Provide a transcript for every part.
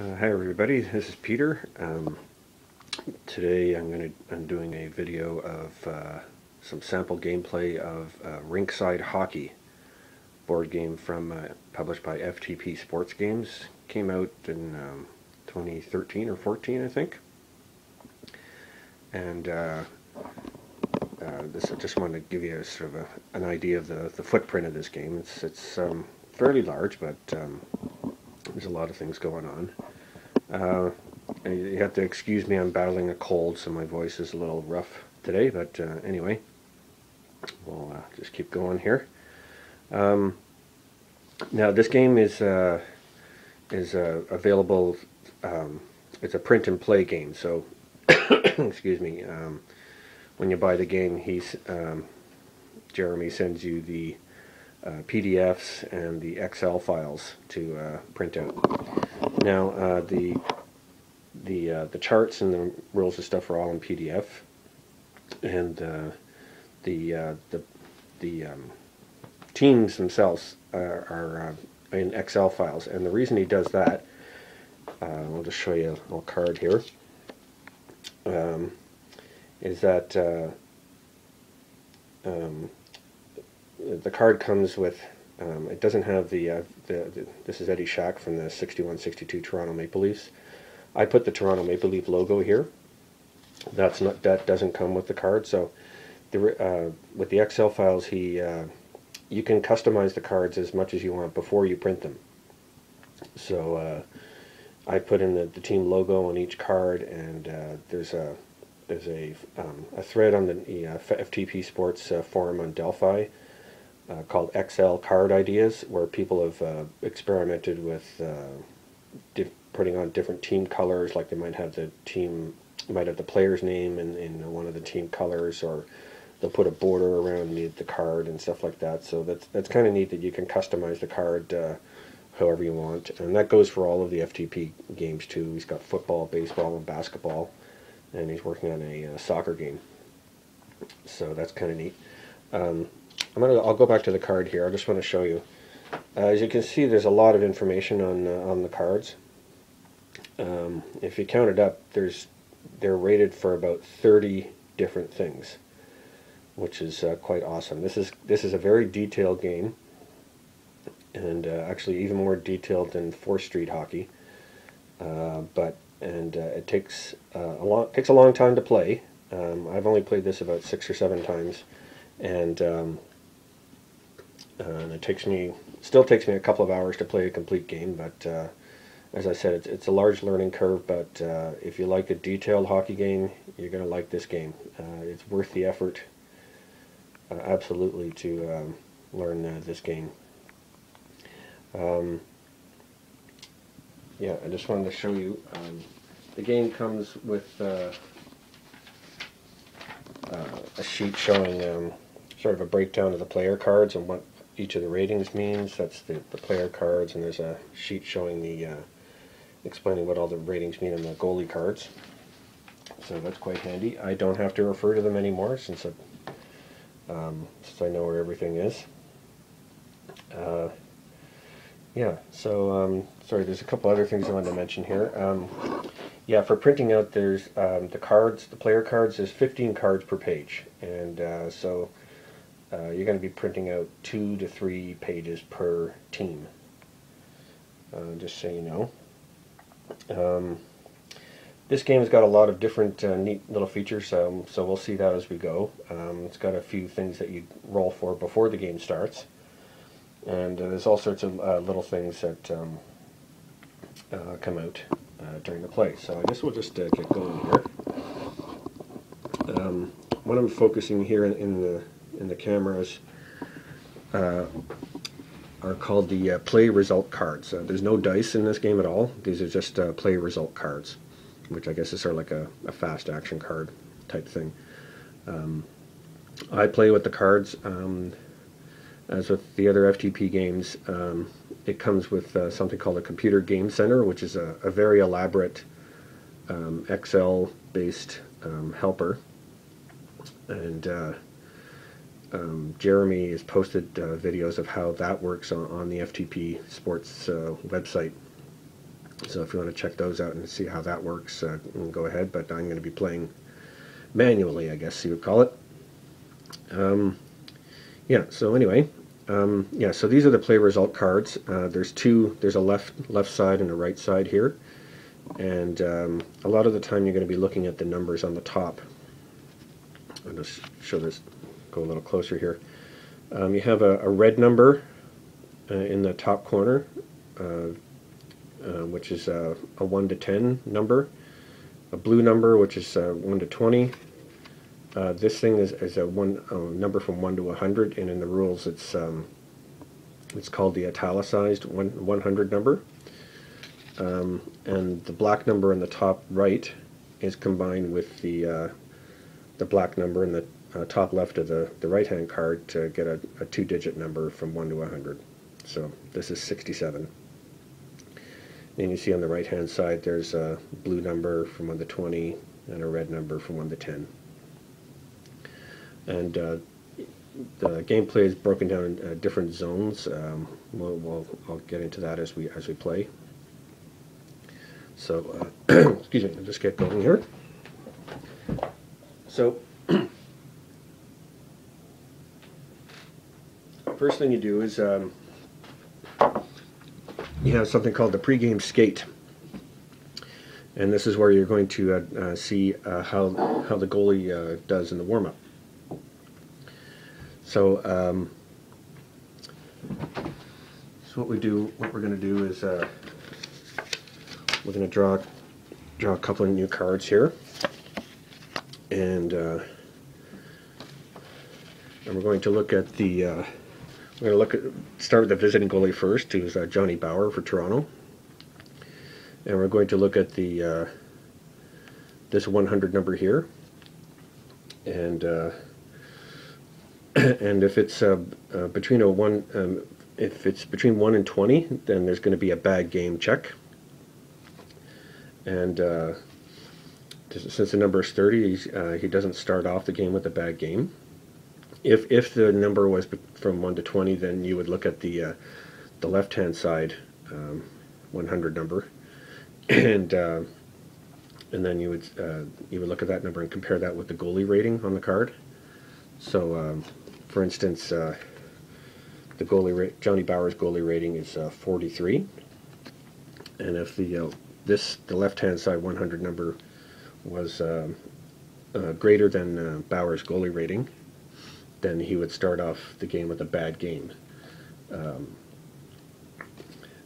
Uh, hi everybody, this is Peter. Um, today I'm going to I'm doing a video of uh, some sample gameplay of uh, Rinkside Hockey board game from uh, published by FTP Sports Games. Came out in um, 2013 or 14, I think. And uh, uh, this I just want to give you a, sort of a, an idea of the the footprint of this game. It's it's um, fairly large, but um, there's a lot of things going on. Uh, you have to excuse me, I'm battling a cold, so my voice is a little rough today, but uh, anyway, we'll uh, just keep going here. Um, now, this game is uh, is uh, available, um, it's a print and play game, so, excuse me, um, when you buy the game, he's, um, Jeremy sends you the PDFs and the Excel files to uh, print out. Now uh, the the uh, the charts and the rules and stuff are all in PDF, and uh, the uh, the the um, teams themselves are, are in Excel files. And the reason he does that, I'll just show you a little card here. Um, is that um, the card comes with, um, it doesn't have the, uh, the, the, this is Eddie Shack from the 61-62 Toronto Maple Leafs. I put the Toronto Maple Leaf logo here. That's not, that doesn't come with the card, so the, uh, with the Excel files, he, uh, you can customize the cards as much as you want before you print them. So uh, I put in the, the team logo on each card, and uh, there's a there's a um, a thread on the uh, FTP Sports forum on Delphi uh, called XL Card Ideas, where people have uh, experimented with uh, putting on different team colors, like they might have the team, might have the player's name in, in one of the team colors, or they'll put a border around the, the card and stuff like that. So that's that's kind of neat that you can customize the card uh, however you want, and that goes for all of the FTP games too. He's got football, baseball, and basketball, and he's working on a uh, soccer game. So that's kind of neat. Um, I'm gonna, I'll go back to the card here. I just want to show you. Uh, as you can see, there's a lot of information on uh, on the cards. Um, if you count it up, there's they're rated for about 30 different things, which is uh, quite awesome. This is this is a very detailed game, and uh, actually even more detailed than 4th Street Hockey. Uh, but and uh, it takes a long takes a long time to play. Um, I've only played this about six or seven times, and um, uh, and it takes me still takes me a couple of hours to play a complete game but uh, as I said it's, it's a large learning curve but uh, if you like a detailed hockey game you're gonna like this game. Uh, it's worth the effort uh, absolutely to um, learn uh, this game. Um, yeah I just wanted to show you um, the game comes with a sheet showing um, sort of a breakdown of the player cards and what each of the ratings means. That's the, the player cards, and there's a sheet showing the uh, explaining what all the ratings mean on the goalie cards. So that's quite handy. I don't have to refer to them anymore since I, um, since I know where everything is. Uh, yeah, so um, sorry, there's a couple other things I wanted to mention here. Um, yeah, for printing out, there's um, the cards, the player cards. There's 15 cards per page, and uh, so uh, you're going to be printing out two to three pages per team. Uh, just so you know. Um, this game has got a lot of different uh, neat little features, um, so we'll see that as we go. Um, it's got a few things that you roll for before the game starts. And uh, there's all sorts of uh, little things that um, uh, come out during the play. So I guess we'll just get going here. Um, what I'm focusing here in, in the in the cameras uh, are called the uh, play result cards. Uh, there's no dice in this game at all. These are just uh, play result cards, which I guess is sort of like a, a fast action card type thing. Um, I play with the cards. Um, as with the other FTP games, um, it comes with uh, something called a computer game center, which is a, a very elaborate um, Excel-based um, helper. And uh, um, Jeremy has posted uh, videos of how that works on, on the FTP Sports uh, website. So if you want to check those out and see how that works, uh, go ahead. But I'm going to be playing manually, I guess you would call it. Um, yeah. So anyway, um, yeah. So these are the play result cards. Uh, there's two. There's a left left side and a right side here, and um, a lot of the time you're going to be looking at the numbers on the top. I'll just show this. Go a little closer here. Um, you have a, a red number uh, in the top corner, uh, uh, which is a, a 1 to 10 number, a blue number, which is uh, 1 to 20. Uh, this thing is, is a one number from 1 to 100, and in the rules it's um, it's called the italicized one, 100 number. Um, and the black number in the top right is combined with the uh, the black number in the uh, top left of the, the right hand card to get a, a two digit number from 1 to 100. So this is 67. And you see on the right hand side there's a blue number from 1 to 20 and a red number from 1 to 10. And uh, the gameplay is broken down in uh, different zones. Um, we'll, we'll, I'll get into that as we as we play. So, uh, excuse me, I'll just get going here. So, first thing you do is um, you have something called the pregame skate. And this is where you're going to uh, uh, see uh, how, how the goalie uh, does in the warm-up. So, um, so what we do, what we're going to do is uh, we're going to draw draw a couple of new cards here, and uh, and we're going to look at the we're going to look at start with the visiting goalie first, who's uh, Johnny Bower for Toronto, and we're going to look at the uh, this 100 number here, and uh, and if it's uh, uh, between a one, um, if it's between one and 20, then there's going to be a bad game check, and uh, since the number is 30, he doesn't start off the game with a bad game if if the number was from 1 to 20 then you would look at the uh, the left hand side um, 100 number. And uh, and then you would uh, you would look at that number and compare that with the goalie rating on the card. So um, for instance uh, the goalie Johnny Bower's goalie rating is uh, 43 and if the uh, this the left hand side 100 number was um, greater than Bower's goalie rating then he would start off the game with a bad game. Um,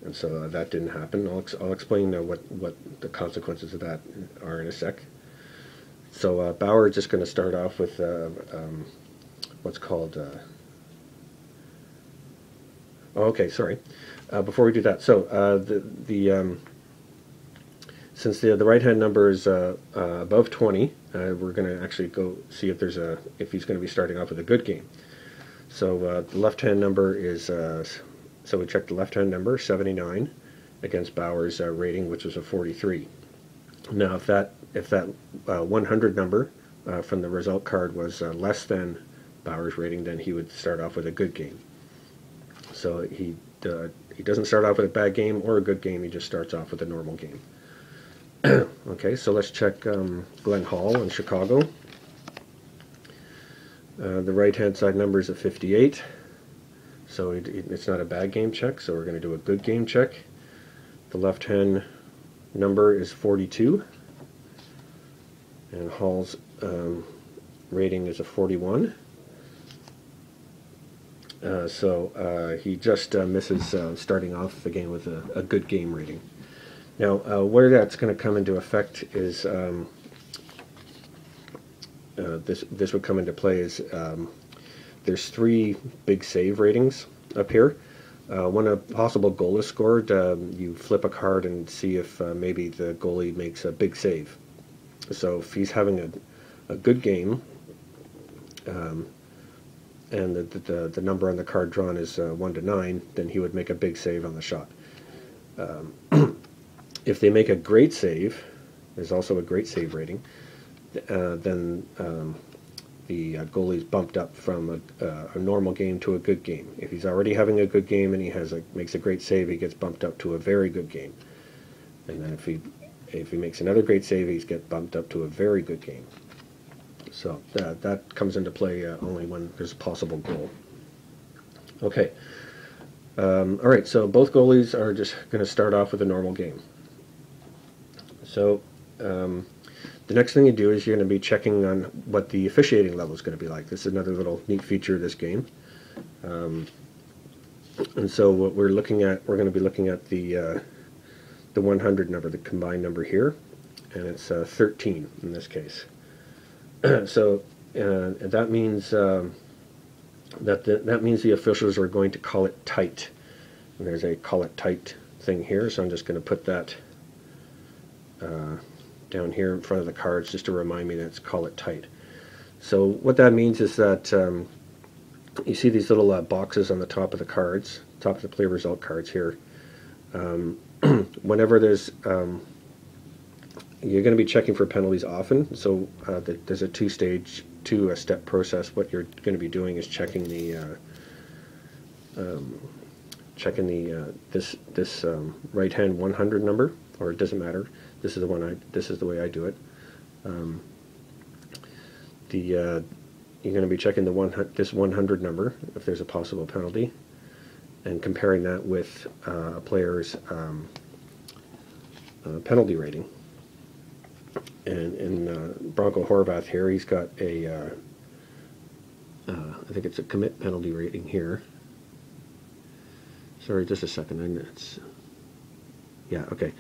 and so uh, that didn't happen. I'll, ex I'll explain uh, what, what the consequences of that are in a sec. So uh, Bower is just going to start off with uh, um, what's called... Uh, oh, okay, sorry. Uh, before we do that, so the, the um, since the, the right-hand number is above 20, uh, we're going to actually go see if there's a if he's going to be starting off with a good game. So uh, the left-hand number is uh, so we check the left-hand number 79 against Bower's uh, rating, which was a 43. Now, if that if that 100 number from the result card was less than Bower's rating, then he would start off with a good game. So he he doesn't start off with a bad game or a good game. He just starts off with a normal game. okay, so let's check um, Glenn Hall in Chicago. Uh, the right-hand side number is a 58, so it, it, it's not a bad game check, so we're going to do a good game check. The left-hand number is 42, and Hall's um, rating is a 41. Uh, so uh, he just uh, misses uh, starting off the game with a, a good game rating. Now, uh, where that's going to come into effect is um, uh, this. This would come into play is um, there's three big save ratings up here. Uh, when a possible goal is scored, um, you flip a card and see if uh, maybe the goalie makes a big save. So if he's having a, a good game, um, and the, the, the, number on the card drawn is uh, 1 to 9, then he would make a big save on the shot. Um, if they make a great save, there's also a great save rating, uh, then um, the uh, goalie's bumped up from a, uh, a, normal game to a good game. If he's already having a good game and he has a, makes a great save, he gets bumped up to a very good game. And then if he if he makes another great save, he's get bumped up to a very good game. So that that comes into play uh, only when there's a possible goal. Okay. Um, all right. So both goalies are just going to start off with a normal game. So um, the next thing you do is you're going to be checking on what the officiating level is going to be like. This is another little neat feature of this game. Um, and so what we're looking at, we're going to be looking at the uh, the 100 number, the combined number here, and it's uh, 13 in this case. so uh, that means um, that the, that means the officials are going to call it tight. And there's a call it tight thing here, so I'm just going to put that uh, down here in front of the cards just to remind me that call it tight. So what that means is that um, you see these little uh, boxes on the top of the cards, top of the play result cards here. Um, whenever there's um, you're going to be checking for penalties often. So uh, the, there's a two-stage, two-step process. What you're going to be doing is checking the uh, um, checking the uh, this this um, right hand 100 number, or it doesn't matter. This is the one I this is the way I do it. Um, the uh, you're going to be checking the one this 100 number if there's a possible penalty, and comparing that with uh, a player's um, uh, penalty rating. And in uh, Bronco Horvath here, he's got a uh, uh, I think it's a commit penalty rating here. Sorry, just a second. It's yeah, okay.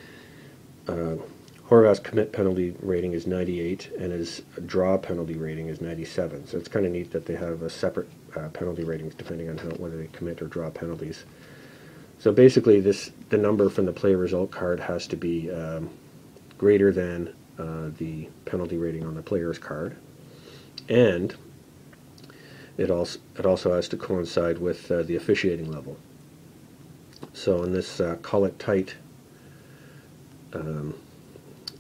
Uh, Horvath's commit penalty rating is 98, and his draw penalty rating is 97. So it's kind of neat that they have a separate uh, penalty ratings depending on how whether they commit or draw penalties. So basically, this the number from the play result card has to be um, greater than uh, the penalty rating on the player's card, and it also it also has to coincide with uh, the officiating level. So in this uh, call it tight um,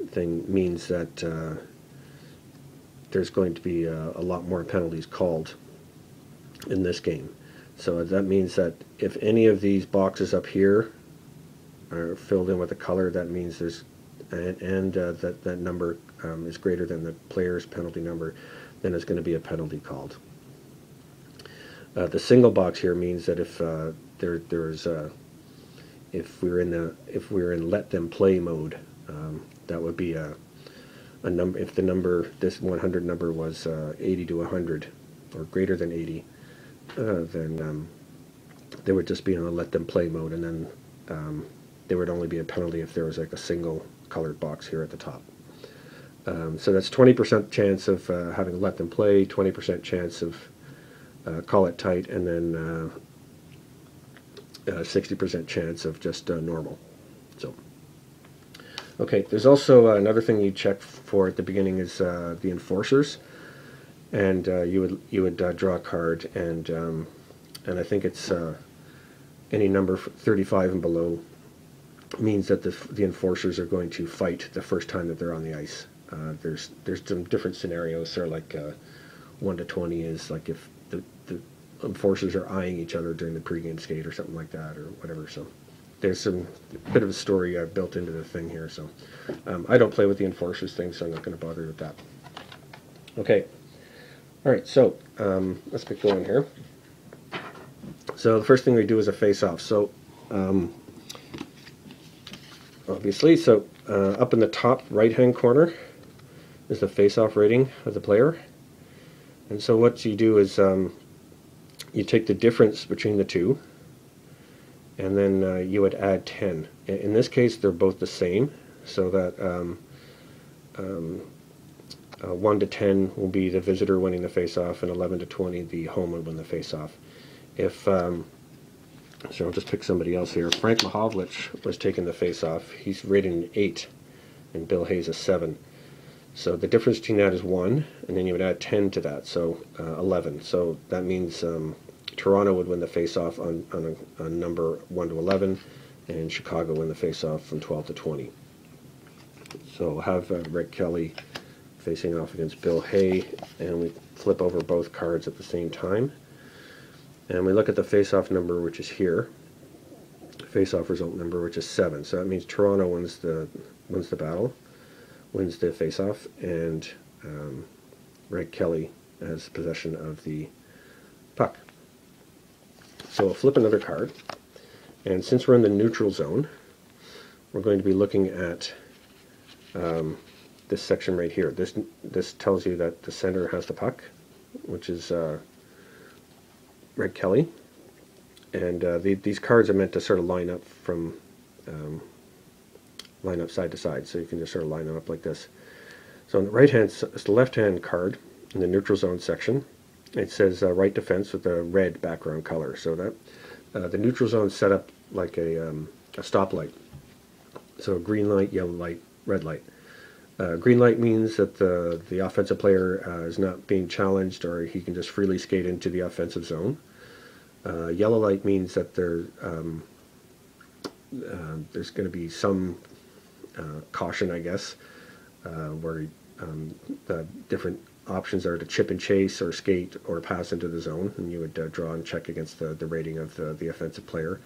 thing means that uh, there's going to be a, a, lot more penalties called in this game. So that means that if any of these boxes up here are filled in with a color, that means there's and, and uh, that that number um, is greater than the player's penalty number, then it's going to be a penalty called. Uh, the single box here means that if uh, there there's uh, if we're in the if we're in let them play mode, um, that would be a a number. If the number this 100 number was uh, 80 to 100 or greater than 80, uh, then um, they would just be in a let them play mode, and then um, there would only be a penalty if there was like a single colored box here at the top. Um, so that's 20% chance of uh, having let them play, 20% chance of uh, call it tight, and then 60% uh, chance of just uh, normal. So. Okay, there's also uh, another thing you check for at the beginning is uh, the enforcers, and uh, you would you would uh, draw a card, and um, and I think it's uh, any number 35 and below means that the the enforcers are going to fight the first time that they're on the ice. Uh, there's there's some different scenarios. There, like one to 20 is like if enforcers are eyeing each other during the pregame skate or something like that, or whatever. So there's some bit of a story I've built into the thing here. So um, I don't play with the enforcers thing, so I'm not going to bother with that. Okay. All right, so um, let's get going here. So the first thing we do is a face-off. So um, obviously, so uh, up in the top right-hand corner is the face-off rating of the player. And so what you do is um, you take the difference between the two, and then uh, you would add 10. In this case, they're both the same, so that um, um, uh, 1 to 10 will be the visitor winning the face-off, and 11 to 20 the home would win the face-off. If um, so, I'll just pick somebody else here. Frank Mahovlich was taking the face-off. He's rated an 8, and Bill Hay's a 7. So the difference between that is 1, and then you would add 10 to that, so uh, 11. So that means um, Toronto would win the face-off on, on, a, on number 1 to 11, and Chicago win the face-off from 12 to 20. So have uh, Red Kelly facing off against Bill Hay, and we flip over both cards at the same time. And we look at the face-off number, which is here, face-off result number, which is seven. So that means Toronto wins the wins the battle, wins the face-off, and um, Red Kelly has possession of the. So we'll flip another card, and since we're in the neutral zone, we're going to be looking at um, this section right here. This this tells you that the center has the puck, which is uh, Red Kelly, and uh, the, these cards are meant to sort of line up from um, line up side to side, so you can just sort of line them up like this. So on the right hand, it's the left hand card in the neutral zone section. It says uh, right defense with a red background color. So that uh, the neutral zone is set up like a, um, a stoplight. So green light, yellow light, red light. Uh, green light means that the the offensive player uh, is not being challenged, or he can just freely skate into the offensive zone. Uh, yellow light means that there um, uh, there's going to be some uh, caution, I guess, uh, where um, the different options are to chip and chase, or skate, or pass into the zone, and you would draw and check against the, the rating of the, the offensive player.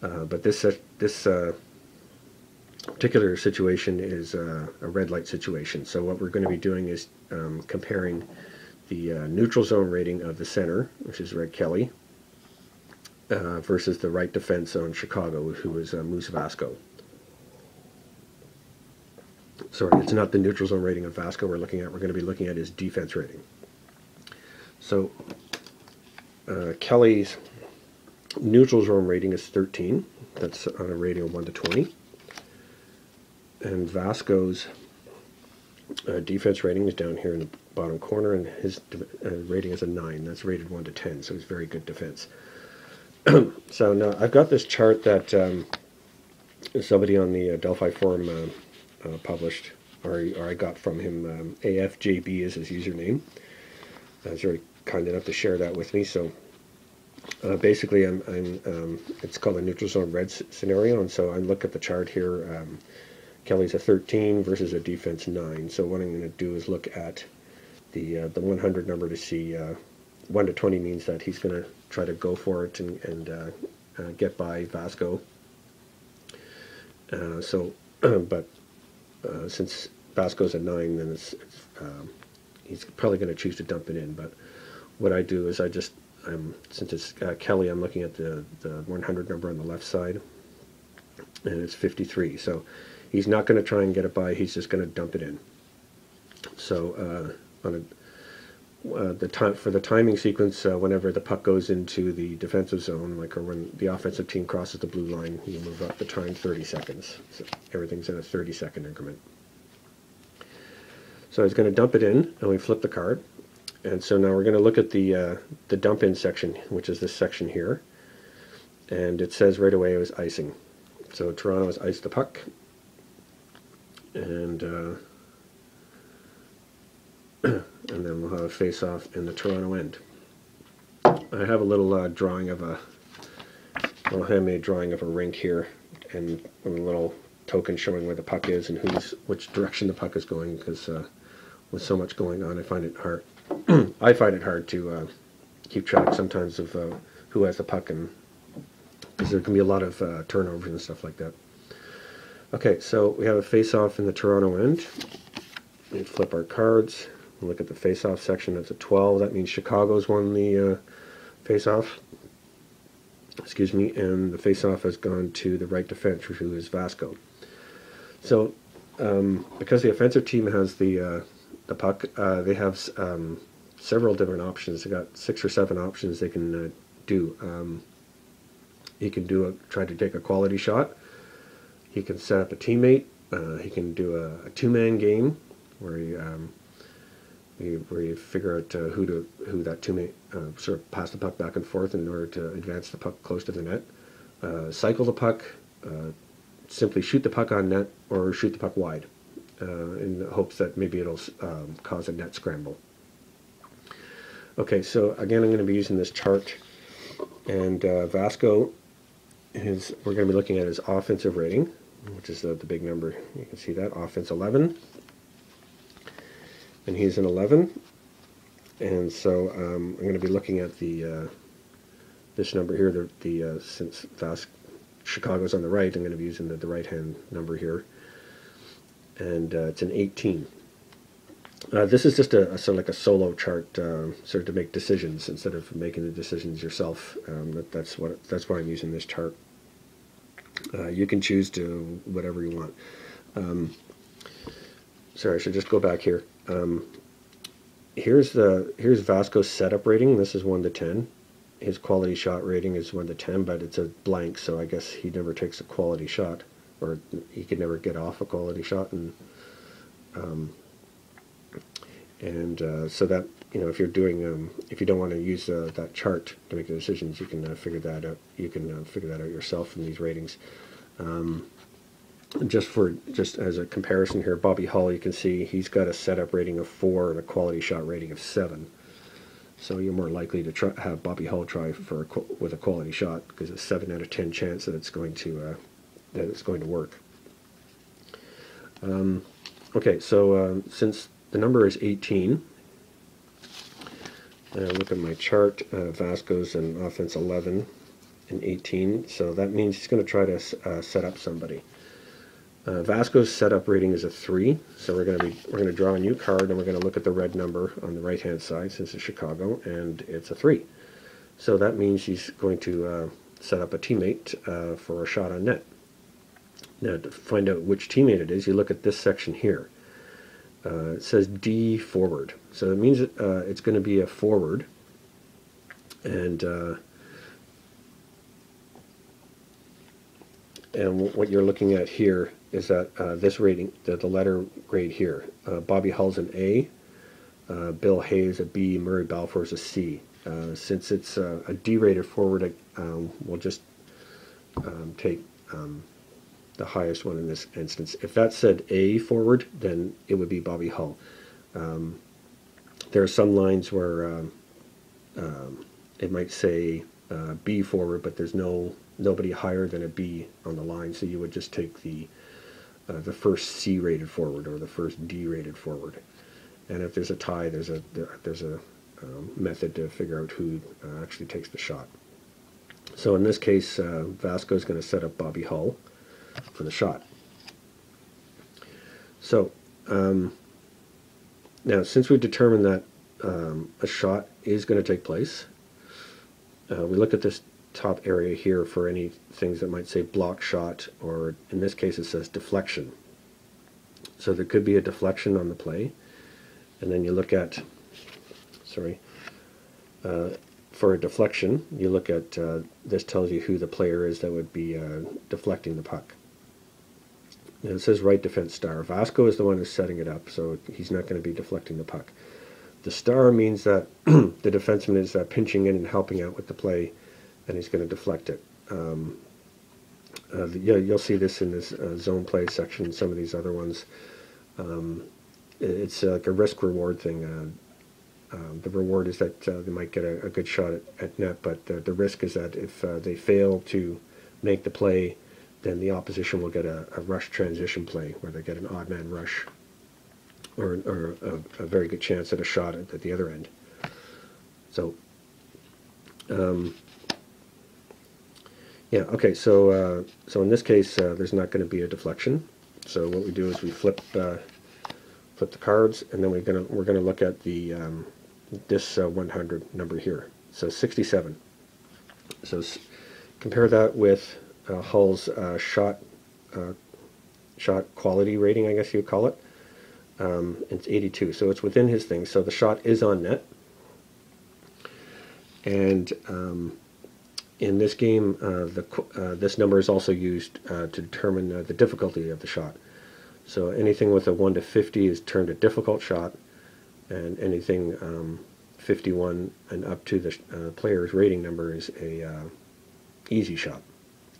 but this this particular situation is uh, a red light situation. So what we're going to be doing is um, comparing the uh, neutral zone rating of the center, which is Red Kelly, uh, versus the right defense on Chicago, who is uh, Moose Vasko. Sorry, it's not the neutral zone rating of Vasko we're looking at. We're going to be looking at his defense rating. So uh, Kelly's neutral zone rating is 13. That's on a rating of 1 to 20 and Vasko's uh, defense rating is down here in the bottom corner, and his uh, rating is a 9. That's rated 1 to 10, so he's very good defense. so now I've got this chart that um, somebody on the uh, Delphi forum uh, published, or, or I got from him. Um, AFJB is his username. Uh, he's very kind enough to share that with me. So uh, basically, I'm, I'm um, it's called a neutral zone red scenario, and so I look at the chart here. Um, Kelly's a 13 versus a defense 9. So what I'm going to do is look at the uh, the 100 number to see uh, 1 to 20 means that he's going to try to go for it and, and uh, uh get by Vasko. Uh, so, but uh, since Vasko's a 9, then it's, it's um, he's probably going to choose to dump it in. But what I do is I just, um, since it's Kelly, I'm looking at the, the 100 number on the left side, and it's 53. So he's not going to try and get it by. He's just going to dump it in. So uh, on a uh, the time for the timing sequence, uh, whenever the puck goes into the defensive zone, like or when the offensive team crosses the blue line, you move up the time 30 seconds. So everything's in a 30 second increment. So he's going to dump it in, and we flip the card. And so now we're going to look at the uh, the dump in section, which is this section here. And it says right away it was icing. So Toronto has iced the puck, and uh, and then we'll have a face-off in the Toronto end. I have a little uh, drawing of a little handmade drawing of a rink here, and a little token showing where the puck is and who's which direction the puck is going. Because uh, with so much going on, I find it hard. I find it hard to uh, keep track sometimes of uh, who has the puck, and because there can be a lot of uh, turnovers and stuff like that. Okay, so we have a face-off in the Toronto end. We flip our cards. Look at the face-off section. That's a 12. That means Chicago's won the uh, face-off. Excuse me. And the face-off has gone to the right defense, who is Vasko. So, um, because the offensive team has the uh, the puck, uh, they have um, several different options. They got six or seven options they can uh, do. Um, he can do a try to take a quality shot he can set up a teammate. Uh, he can do a, a two-man game where he, um, where you figure out uh, who to who that teammate uh, sort of pass the puck back and forth in order to advance the puck close to the net. Uh, cycle the puck, simply shoot the puck on net or shoot the puck wide, in the hopes that maybe it'll um, cause a net scramble. Okay, so again, I'm going to be using this chart, and Vasko his, we're going to be looking at his offensive rating, which is the, the big number. You can see that, offense 11. And he's an 11. And so um, I'm going to be looking at the uh, this number here, the, the uh, since Vas Chicago's on the right, I'm going to be using the, the right-hand number here. And uh, it's an 18. Uh, this is just a, a, sort of like a solo chart, uh, sort of to make decisions instead of making the decisions yourself. Um, that, that's what that's why I'm using this chart. Uh, you can choose to whatever you want. Um, sorry, I should just go back here. Um, here's the here's Vasko's setup rating. This is one to ten. His quality shot rating is one to ten, but it's a blank, so I guess he never takes a quality shot, or he could never get off a quality shot, and um, and uh, so that you know if you're doing um, if you don't want to use uh, that chart to make the decisions, you can uh, figure that out. You can uh, figure that out yourself from these ratings. Um, just for just as a comparison here, Bobby Hull, you can see he's got a setup rating of four and a quality shot rating of seven. So you're more likely to try, have Bobby Hull try for a, with a quality shot because it's seven out of ten chance that it's going to uh, that it's going to work. Um, okay, so um, since the number is 18, uh, look at my chart. Uh, Vasko's an offense 11 and 18, so that means he's going to try to uh, set up somebody. Uh, Vasko's setup rating is a three, so we're going to be we're going to draw a new card and we're going to look at the red number on the right hand side since it's Chicago, and it's a three. So that means he's going to uh, set up a teammate uh, for a shot on net. Now to find out which teammate it is, you look at this section here. Uh, it says D forward, so it means uh, it's going to be a forward, and uh, and what you're looking at here is that uh, this rating, the, the letter grade here, uh, Bobby Hull's an A, uh, Bill Hay's a B, Murray Balfour is a C. Uh, since it's a D-rated forward, um, we'll just um, take um, the highest one in this instance. If that said A forward, then it would be Bobby Hull. Um, there are some lines where um, um, it might say uh, B forward, but there's no nobody higher than a B on the line, so you would just take the uh, the first C rated forward or the first D rated forward. And if there's a tie, there's a there's a um, method to figure out who uh, actually takes the shot. So in this case, uh, Vasko is going to set up Bobby Hull for the shot. So um, now, since we've determined that um, a shot is going to take place, uh, we look at this top area here for any things that might say block shot or in this case it says deflection. So there could be a deflection on the play and then you look at, sorry, uh, for a deflection you look at, uh, this tells you who the player is that would be uh, deflecting the puck. And it says right defense star. Vasko is the one who's setting it up so he's not going to be deflecting the puck. The star means that the defenseman is uh, pinching in and helping out with the play and he's going to deflect it. Um, uh, the, you'll see this in this uh, zone play section, some of these other ones. Um, it's like a risk reward thing. Uh, um, the reward is that uh, they might get a, a good shot at, at, net, but the risk is that if uh, they fail to make the play, then the opposition will get a, a rush transition play where they get an odd man rush or, or a, a, very good chance at a shot at, at the other end. So um, yeah, okay, so uh, so in this case, uh, there's not going to be a deflection. So what we do is we flip uh, flip the cards, and then we're gonna we're gonna look at the um, this uh, 100 number here. So 67. So compare that with uh, Hull's uh, shot shot quality rating, I guess you'd call it. Um, it's 82, so it's within his thing. So the shot is on net, and um, in this game, uh, the, uh, this number is also used uh, to determine uh, the difficulty of the shot. So anything with a 1 to 50 is termed a difficult shot, and anything um, 51 and up to the uh, player's rating number is a uh, easy shot.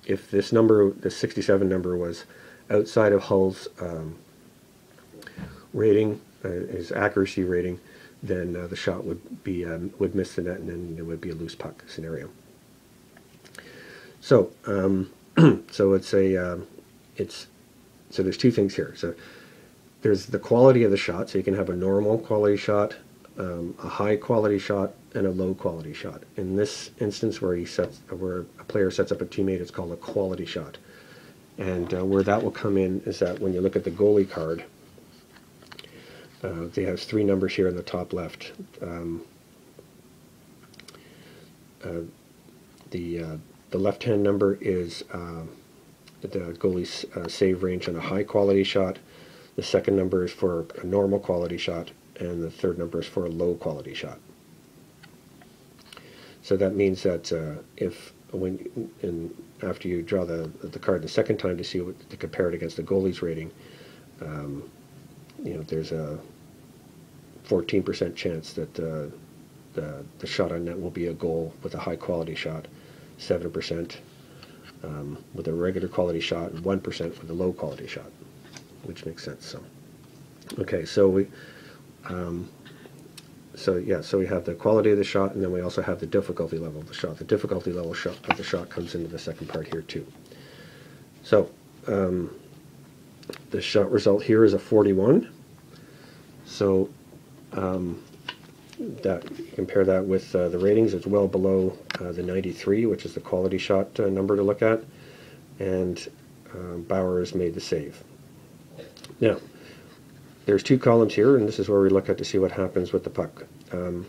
If this number, the 67 number, was outside of Hull's um, rating, his accuracy rating, then the shot would be um, would miss the net, and then it would be a loose puck scenario. So, um, so it's a, uh, it's, so there's two things here. So there's the quality of the shot. So you can have a normal quality shot, um, a high quality shot and a low quality shot. In this instance, where he sets, where a player sets up a teammate, it's called a quality shot. And uh, where that will come in is that when you look at the goalie card, uh, they have three numbers here in the top left. Um, uh, the uh, the left hand number is uh, the goalie's uh, save range on a high quality shot. The second number is for a normal quality shot, and the third number is for a low quality shot. So that means that uh, if when after you draw the the card the second time to see what to compare it against the goalie's rating, um, you know there's a 14% chance that uh, the the shot on net will be a goal with a high quality shot, seven percent um, with a regular quality shot, and one percent with a low quality shot, which makes sense. So, okay, so we. Um, so yeah, so we have the quality of the shot, and then we also have the difficulty level of the shot. The difficulty level shot of the shot comes into the second part here too. So um, the shot result here is a 41. So um, that compare that with uh, the ratings, it's well below the 93, which is the quality shot uh, number to look at, and um, Bower has made the save. Now, there's two columns here, and this is where we look at to see what happens with the puck. Um,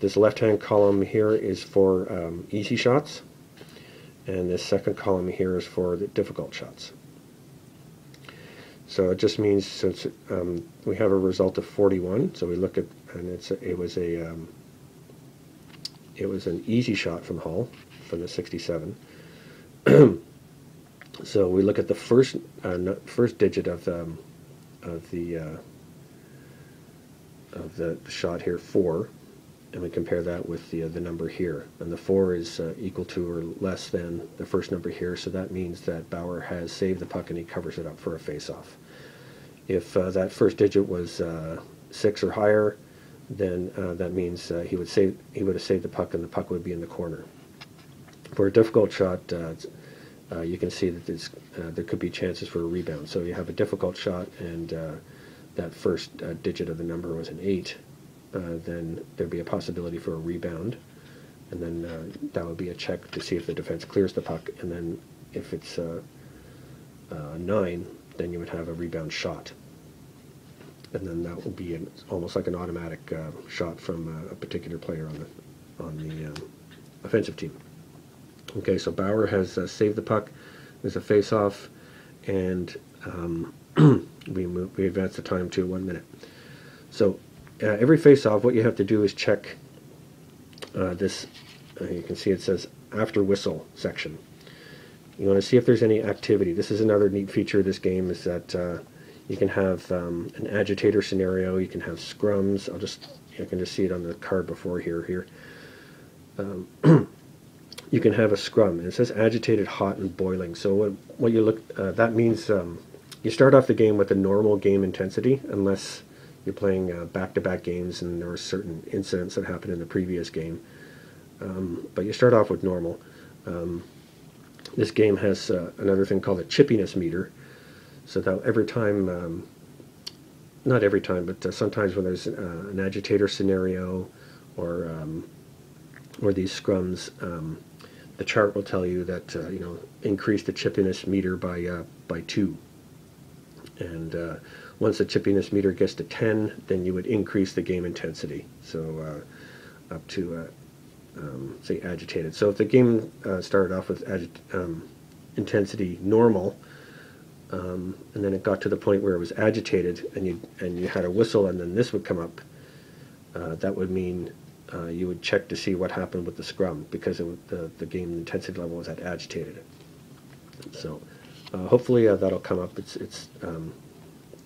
this left-hand column here is for um, easy shots, and this second column here is for the difficult shots. So it just means since um, we have a result of 41, so we look at, and it's a, it was a um, it was an easy shot from Hull from the 67. so we look at the first uh, first digit of the um, of the uh, of the, shot here, four, and we compare that with the uh, the number here, and the four is uh, equal to or less than the first number here. So that means that Bower has saved the puck and he covers it up for a face-off. If uh, that first digit was uh, six or higher, then uh, that means he would save he would have saved the puck and the puck would be in the corner. For a difficult shot, uh, you can see that uh, there could be chances for a rebound. So you have a difficult shot and uh, that first digit of the number was an 8, then there'd be a possibility for a rebound. And then that would be a check to see if the defense clears the puck. And then if it's a 9, then you would have a rebound shot. And then that will be an, almost like an automatic uh, shot from uh, a particular player on the on the um, offensive team. Okay, so Bower has uh, saved the puck. There's a face-off, and um, we move, we advance the time to one minute. So uh, every face-off, what you have to do is check uh, this. Uh, you can see it says after whistle section. You want to see if there's any activity. This is another neat feature of this game is that you can have um, an agitator scenario. You can have scrums. I'll just you can just see it on the card before here. Here, um, you can have a scrum. And it says agitated, hot, and boiling. So what what you look uh, that means um, you start off the game with a normal game intensity, unless you're playing uh, back-to-back games and there were certain incidents that happened in the previous game. Um, but you start off with normal. Um, this game has uh, another thing called a chippiness meter, so that every time, um, not every time, but uh, sometimes when there's uh, an agitator scenario or um, or these scrums, um, the chart will tell you that uh, you know increase the chippiness meter by uh, by two, and uh, once the chippiness meter gets to 10, then you would increase the game intensity. So up to um, say agitated. So if the game uh, started off with um, intensity normal, um, and then it got to the point where it was agitated, and you and you had a whistle, and then this would come up, uh, that would mean uh, you would check to see what happened with the scrum because it, the the game intensity level was at agitated. So uh, hopefully uh, that'll come up. It's it's um,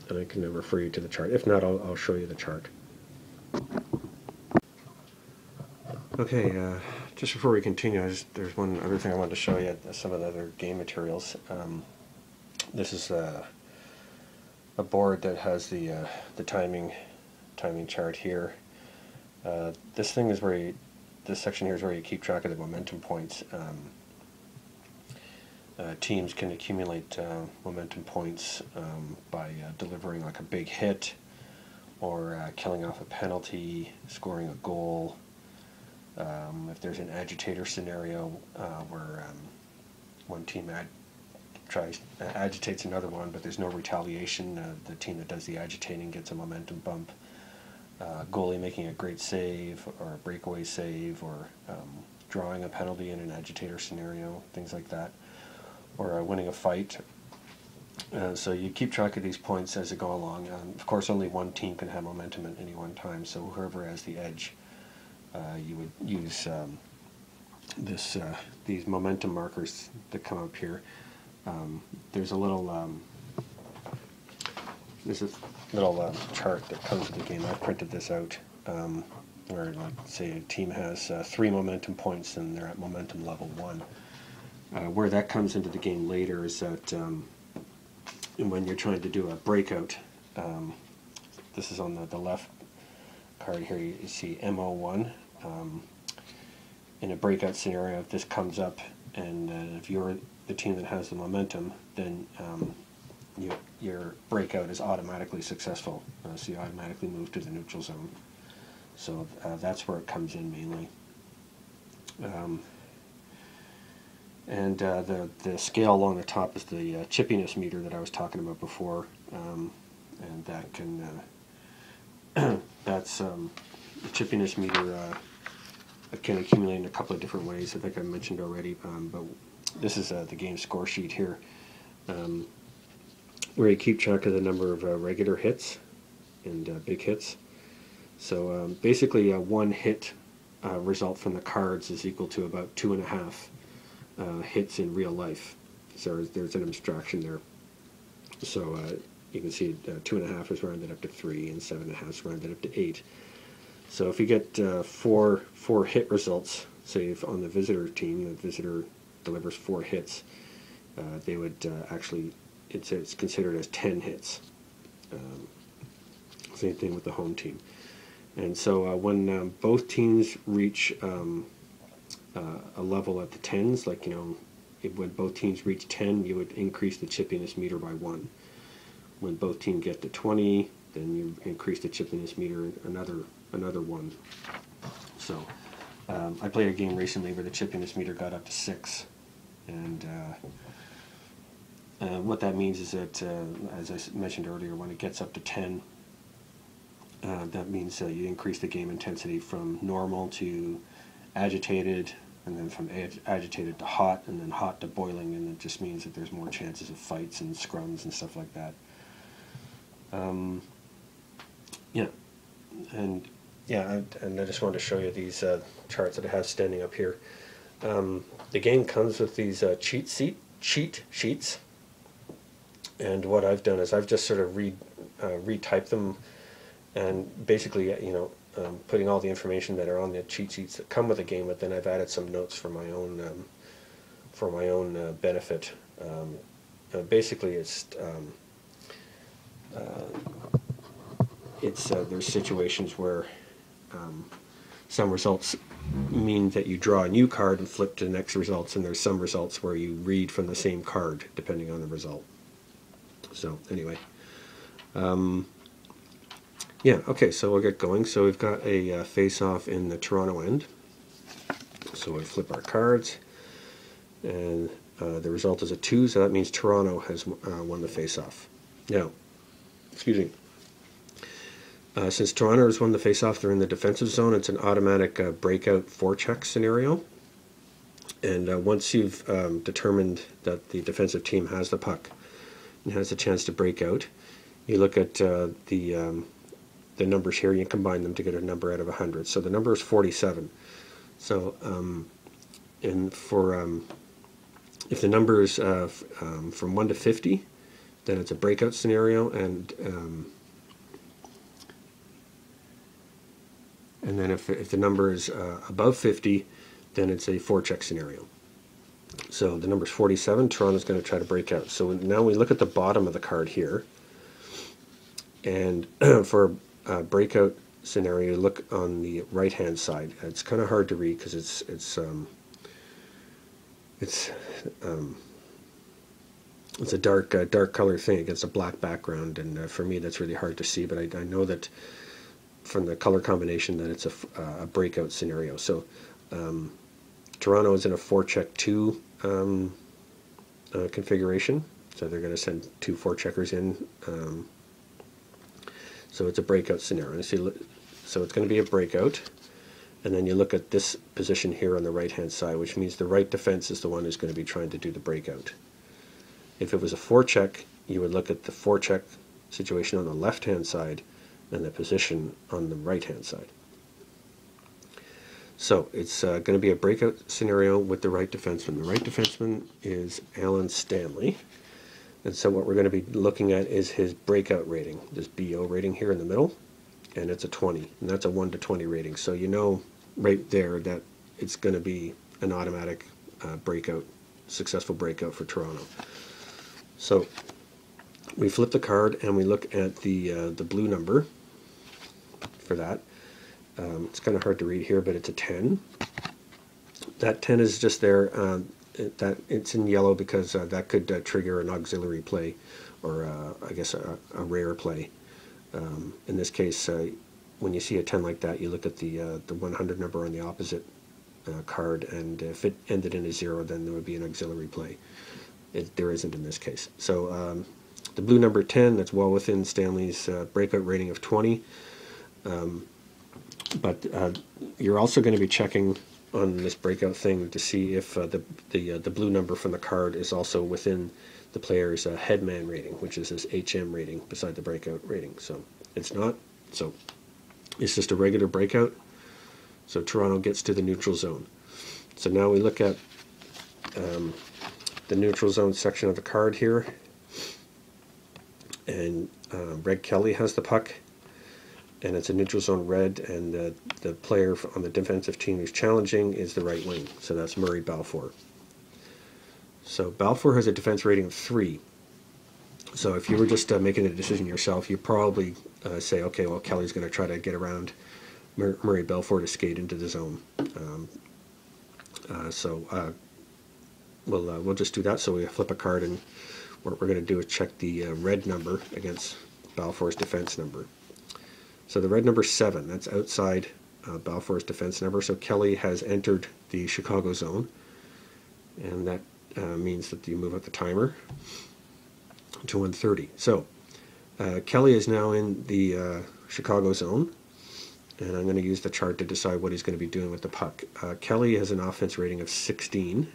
and I can refer you to the chart. If not, I'll, I'll show you the chart. Okay, uh, just before we continue, just, there's one other thing I wanted to show you, some of the other game materials. Um, this is uh, a board that has the uh, the timing timing chart here. Uh, this thing is where you, this section here is where you keep track of the momentum points. Um, uh, teams can accumulate uh, momentum points um, by delivering like a big hit or uh, killing off a penalty, scoring a goal. Um, if there's an agitator scenario uh, where um, one team ad- tries uh, agitates another one, but there's no retaliation, uh, the team that does the agitating gets a momentum bump. Uh, goalie making a great save or a breakaway save or um, drawing a penalty in an agitator scenario, things like that, or uh, winning a fight. Uh, so you keep track of these points as they go along. Um, of course, only one team can have momentum at any one time, so whoever has the edge, uh, you would use um, this these momentum markers that come up here. Um, there's a little um, a little uh, chart that comes with the game. I printed this out um, where, like, say a team has uh, three momentum points and they're at momentum level one. Uh, where that comes into the game later is that um, when you're trying to do a breakout, um, this is on the, the left card here. You see MO1. Um, in a breakout scenario, if this comes up and uh, if you're the team that has the momentum, then um, you, your breakout is automatically successful. Uh, so you automatically move to the neutral zone. So uh, that's where it comes in mainly. Um, and uh, the, the scale along the top is the uh, chippiness meter that I was talking about before. Um, and that can, uh, that's um, the chippiness meter uh, can accumulate in a couple of different ways. I think I mentioned already, um, but this is the game score sheet here. Um, where you keep track of the number of uh, regular hits and uh, big hits. So um, basically, uh, one hit uh, result from the cards is equal to about two and a half uh, hits in real life. So there's an abstraction there. So uh, you can see two and a half is rounded up to three, and seven and a half is rounded up to eight. So if you get four four hit results, say on the visitor team, the visitor delivers four hits, they would actually it's, it's considered as 10 hits. Um, same thing with the home team. And so uh, when um, both teams reach um, uh, a level at the tens, like, you know, if, when both teams reach 10, you would increase the chippiness meter by one. When both teams get to 20, then you increase the chippiness meter another another one. So um, I played a game recently where the chippiness meter got up to six, and uh, uh, what that means is that, uh, as I mentioned earlier, when it gets up to 10, uh, that means you increase the game intensity from normal to agitated, and then from ag agitated to hot, and then hot to boiling, and it just means that there's more chances of fights and scrums and stuff like that. Um, yeah, and yeah, I, and I just wanted to show you these uh, charts that I have standing up here. Um, the game comes with these uh, cheat sheet cheat sheets and what I've done is I've just sort of re, uh, retyped them and basically, you know, um, putting all the information that are on the cheat sheets that come with the game, but then I've added some notes for my own um, for my own uh, benefit. Um, uh, basically, it's um, uh, it's uh, there's situations where um, some results mean that you draw a new card and flip to the next results, and there's some results where you read from the same card depending on the result. So anyway, um, yeah, okay, so we'll get going. So we've got a uh, face-off in the Toronto end. So we flip our cards, and uh, the result is a 2, so that means Toronto has uh, won the face-off. Now, excuse me. Uh, since Toronto has won the face-off, they're in the defensive zone. It's an automatic uh, breakout forecheck scenario. And uh, once you've um, determined that the defensive team has the puck, and has a chance to break out. You look at uh, the um, the numbers here, you combine them to get a number out of 100. So the number is 47. So um, and for um, if the number is uh, um, from 1 to 50, then it's a breakout scenario, and and then if, if the number is uh, above 50, then it's a forecheck scenario. So the number is 47. Toronto's going to try to break out. So now we look at the bottom of the card here. And for a breakout scenario, look on the right-hand side. It's kind of hard to read because it's it's um, it's um, it's a dark uh, dark color thing against a black background, and uh, for me that's really hard to see. But I, I, know that from the color combination that it's a, uh, a breakout scenario. So um, Toronto is in a forecheck two um, uh, configuration, so they're going to send two forecheckers in. Um, so it's a breakout scenario. See, so it's going to be a breakout. And then you look at this position here on the right hand side, which means the right defense is the one who's going to be trying to do the breakout. If it was a forecheck, you would look at the forecheck situation on the left hand side and the position on the right hand side. So it's uh, going to be a breakout scenario with the right defenseman. The right defenseman is Allan Stanley. And so what we're going to be looking at is his breakout rating, this BO rating here in the middle, and it's a 20, and that's a 1 to 20 rating. So you know right there that it's going to be an automatic uh, breakout, successful breakout for Toronto. So we flip the card and we look at the uh, the blue number for that. Um, it's kind of hard to read here, but it's a 10. That 10 is just there. Uh, it, that it's in yellow because uh, that could uh, trigger an auxiliary play, or uh, I guess a, a rare play. Um, in this case, uh, when you see a 10 like that, you look at the the 100 number on the opposite card, and if it ended in a zero, then there would be an auxiliary play. It, there isn't in this case. So um, the blue number 10, that's well within Stanley's uh, breakout rating of 20. Um, but uh, you're also going to be checking on this breakout thing to see if uh, the the, uh, the blue number from the card is also within the player's uh, headman rating, which is his HM rating beside the breakout rating. So it's not. So it's just a regular breakout. So Toronto gets to the neutral zone. So now we look at um, the neutral zone section of the card here. And uh, Red Kelly has the puck, and it's a neutral zone red, and the, the player on the defensive team who's challenging is the right wing. So that's Murray Balfour. So Balfour has a defense rating of 3. So if you were just uh, making a decision yourself, you probably uh, say, okay, well, Kelly's going to try to get around Murray Balfour to skate into the zone. Um, uh, so uh, we'll uh, we'll just do that. So we flip a card, and what we're going to do is check the uh, red number against Balfour's defense number. So the red number seven, that's outside uh, Balfour's defense number. So Kelly has entered the Chicago zone, and that uh, means that you move up the timer to 130. So uh, Kelly is now in the uh, Chicago zone. And I'm going to use the chart to decide what he's going to be doing with the puck. Kelly has an offense rating of 16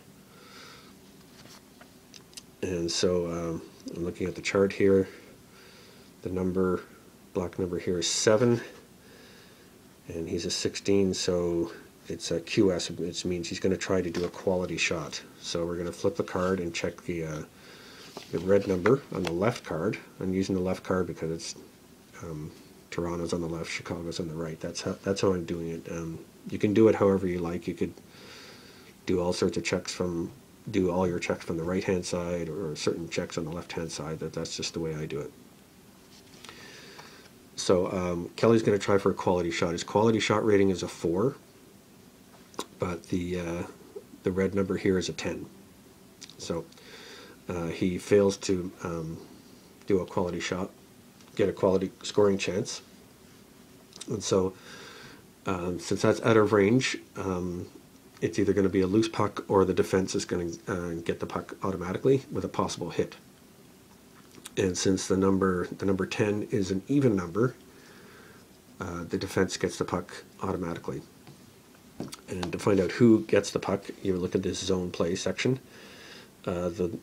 and so um, I'm looking at the chart here. The number, block number here is 7, and he's a 16, so it's a QS, which means he's going to try to do a quality shot. So we're going to flip the card and check the, uh, the red number on the left card. I'm using the left card because it's um, Toronto's on the left, Chicago's on the right. That's how, that's how I'm doing it. Um, you can do it however you like. You could do all sorts of checks from do all your checks from the right hand side or certain checks on the left hand side. That that's just the way I do it. So um, Kelly's going to try for a quality shot. His quality shot rating is a four, but the uh, the red number here is a ten. So uh, he fails to um, do a quality shot, get a quality scoring chance, and so um, since that's out of range, um, it's either going to be a loose puck or the defense is going to uh, get the puck automatically with a possible hit. And since the number the number 10 is an even number, uh, the defense gets the puck automatically. And to find out who gets the puck, you look at this zone play section. Uh, the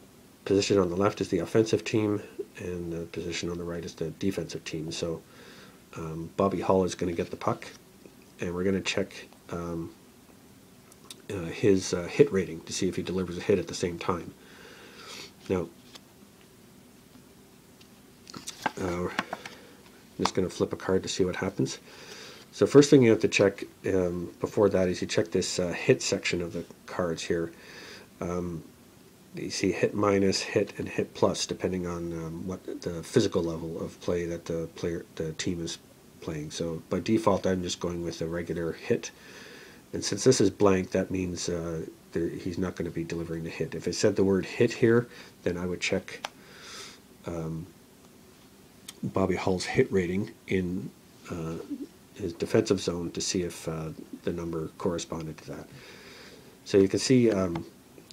position on the left is the offensive team, and the position on the right is the defensive team. So um, Bobby Hull is going to get the puck, and we're going to check um, uh, his uh, hit rating to see if he delivers a hit at the same time. Now, uh, I'm just going to flip a card to see what happens. So first thing you have to check um, before that is you check this uh, hit section of the cards here. Um, you see hit minus, hit, and hit plus, depending on um, what the physical level of play that the player, the team is playing. So by default, I'm just going with a regular hit. And since this is blank, that means uh, there, he's not going to be delivering the hit. If it said the word hit here, then I would check um, Bobby Hull's hit rating in uh, his defensive zone to see if uh, the number corresponded to that. So you can see um,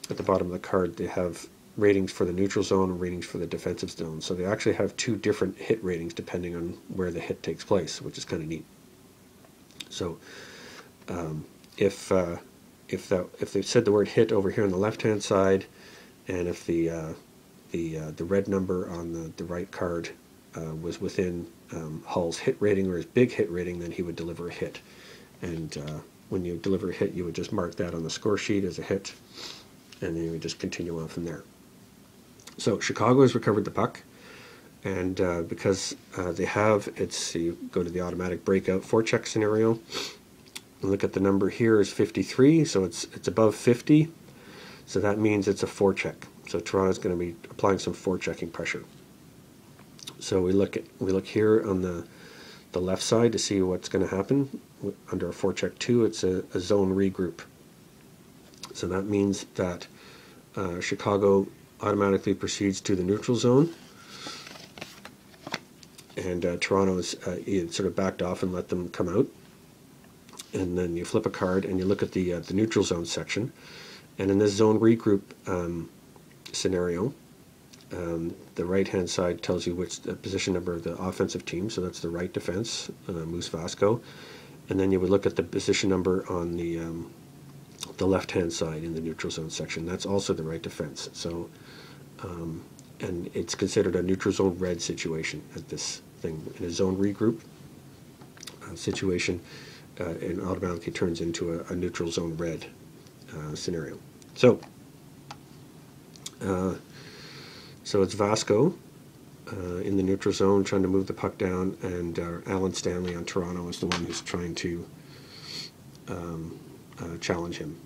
at the bottom of the card they have ratings for the neutral zone and ratings for the defensive zone. So they actually have two different hit ratings depending on where the hit takes place, which is kind of neat. So um, if uh, if that if they said the word hit over here on the left hand side, and if the uh, the uh, the red number on the the right card uh, was within um, Hull's hit rating or his big hit rating, then he would deliver a hit. And uh, when you deliver a hit, you would just mark that on the score sheet as a hit, and then you would just continue on from there. So Chicago has recovered the puck, and uh, because uh, they have, it's you go to the automatic breakout forecheck scenario. Look at the number here is 53, so it's it's above 50, so that means it's a forecheck. So Toronto's going to be applying some forechecking pressure. So we look at we look here on the the left side to see what's going to happen under a forecheck two. It's a, a zone regroup. So that means that uh, Chicago automatically proceeds to the neutral zone. And uh, is uh, sort of backed off and let them come out. And then you flip a card and you look at the uh, the neutral zone section. And in this zone regroup um, scenario, um, the right hand side tells you which the position number of the offensive team, so that's the right defense, uh, Moose Vasko. And then you would look at the position number on the um, the left hand side in the neutral zone section. That's also the right defense. So um, and it's considered a neutral zone red situation at this thing. In a zone regroup uh, situation, uh, automatically turns into a, a neutral zone red uh, scenario. So, uh, so it's Vasko uh, in the neutral zone trying to move the puck down, and uh, Allan Stanley on Toronto is the one who's trying to um, challenge him.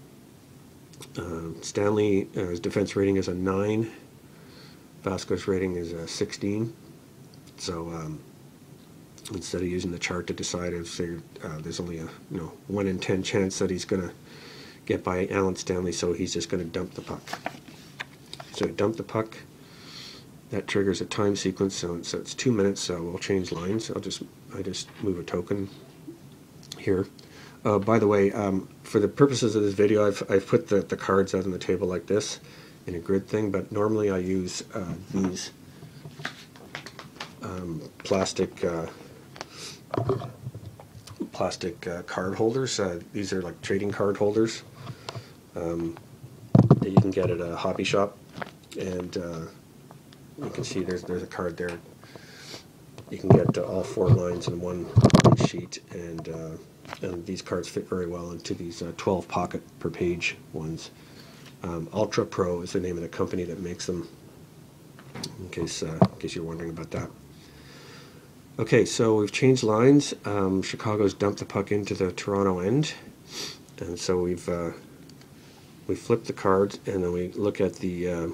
Stanley, his defense rating is a 9 Vasko's rating is a uh, 16. So um, instead of using the chart to decide if uh, there's only a you know one in ten chance that he's going to get by Alan Stanley, so he's just going to dump the puck. So dump the puck. That triggers a time sequence, so, so it's two minutes. So we'll change lines. I'll just I just move a token here. Uh, by the way, um, for the purposes of this video, I've, I've put the, the cards out on the table like this in a grid thing, but normally I use uh, these um, plastic uh, plastic uh, card holders. Uh, these are like trading card holders um, that you can get at a hobby shop, and uh, you can see there's there's a card there. You can get all four lines in one sheet, and uh, and these cards fit very well into these 12 pocket per page ones. Um, Ultra Pro is the name of the company that makes them. In case, uh, in case you're wondering about that. Okay, so we've changed lines. Um, Chicago's dumped the puck into the Toronto end, and so we've uh, we flip the cards, and then we look at the uh,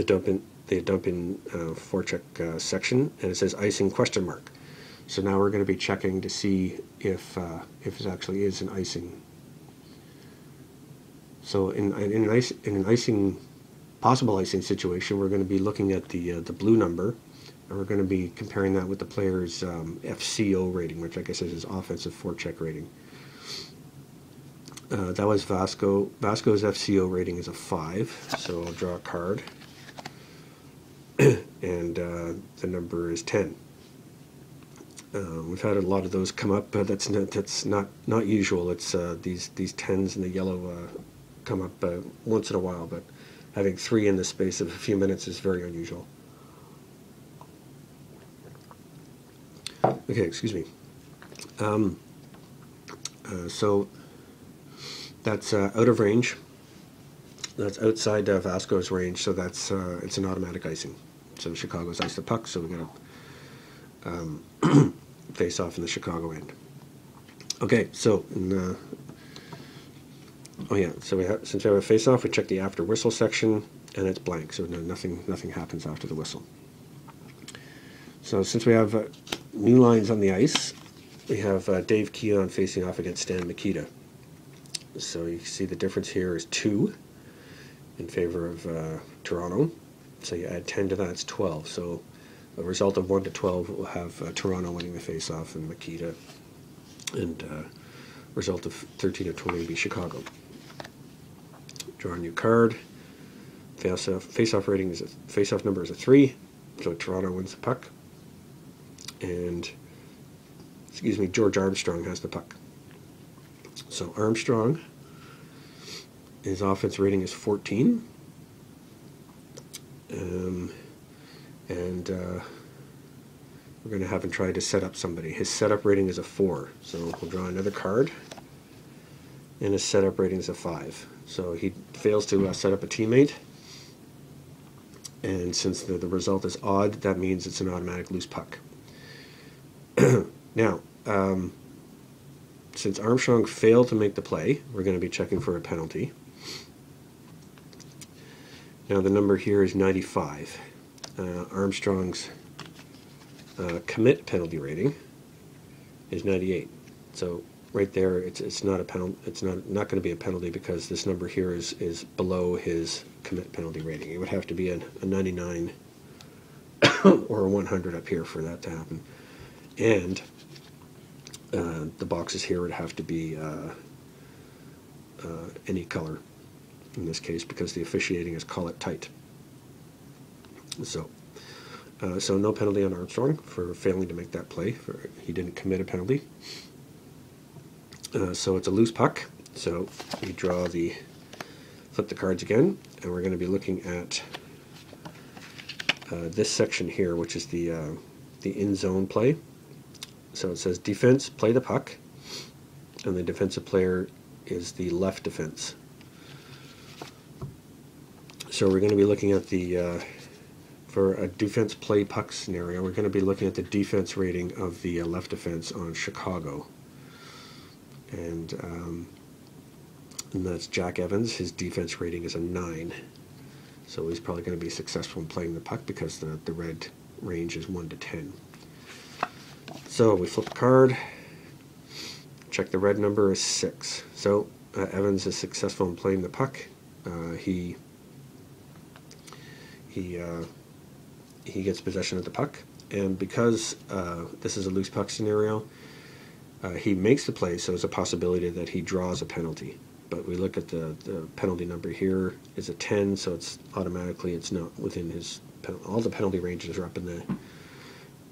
the dump in the dump in uh, forecheck uh, section, and it says icing question mark. So now we're going to be checking to see if uh, if it actually is an icing so in, in, an, ice, in an icing, possible icing situation, we're going to be looking at the, uh, the blue number, and we're going to be comparing that with the player's um, FCO rating, which I guess is his offensive forecheck rating. Uh, that was Vasko. Vasko's FCO rating is a 5, so I'll draw a card. and uh, the number is 10. Uh, we've had a lot of those come up, but that's not that's not not usual. It's uh, these these tens and the yellow uh, come up uh, once in a while, but having three in the space of a few minutes is very unusual. Okay, excuse me. Um, so that's out of range. That's outside uh, Vasko's range, so that's uh, it's an automatic icing. So Chicago's iced the puck, so we're going to um, face off in the Chicago end. Okay, so in, uh, Oh yeah, so we have, since we have a face-off, we check the after whistle section, and it's blank, so no, nothing nothing happens after the whistle. So since we have uh, new lines on the ice, we have uh, Dave Keon facing off against Stan Mikita. So you see the difference here is 2 in favor of uh, Toronto. So you add 10 to that, it's 12. So a result of 1 to 12 will have uh, Toronto winning the face-off and Mikita. And uh, result of 13 to 20 will be Chicago. Draw a new card. Face-off, face-off rating is a face-off number is a 3. So Toronto wins the puck. And, excuse me, George Armstrong has the puck. So Armstrong, his offense rating is 14. Um, and uh, we're going to have him try to set up somebody. His setup rating is a 4. So we'll draw another card. And his setup rating is a 5. So he fails to uh, set up a teammate. And since the, the result is odd, that means it's an automatic loose puck. now, um, since Armstrong failed to make the play, we're going to be checking for a penalty. Now the number here is 95. Uh, Armstrong's uh, commit penalty rating is 98. So right there, it's it's not a penalty. It's not not going to be a penalty because this number here is is below his commit penalty rating. It would have to be a, a 99 or a 100 up here for that to happen, and uh, the boxes here would have to be uh, uh, any color in this case because the officiating is call it tight. So. Uh, so no penalty on Armstrong for failing to make that play. For he didn't commit a penalty. Uh, so it's a loose puck. So we draw the, flip the cards again, and we're going to be looking at uh, this section here, which is the uh, the in zone play. So it says defense, play the puck, and the defensive player is the left defense. So we're going to be looking at the uh, for a defense play puck scenario. We're going to be looking at the defense rating of the uh, left defense on Chicago and, um, and that's Jack Evans. His defense rating is a 9. So he's probably going to be successful in playing the puck because the, the red range is 1 to 10. So we flip the card. Check the red number is 6. So uh, Evans is successful in playing the puck. Uh, he he uh, he gets possession of the puck, and because uh, this is a loose puck scenario, uh, he makes the play, so it's a possibility that he draws a penalty. But we look at the, the penalty number here is a 10, so it's automatically it's not within his all the penalty ranges are up in the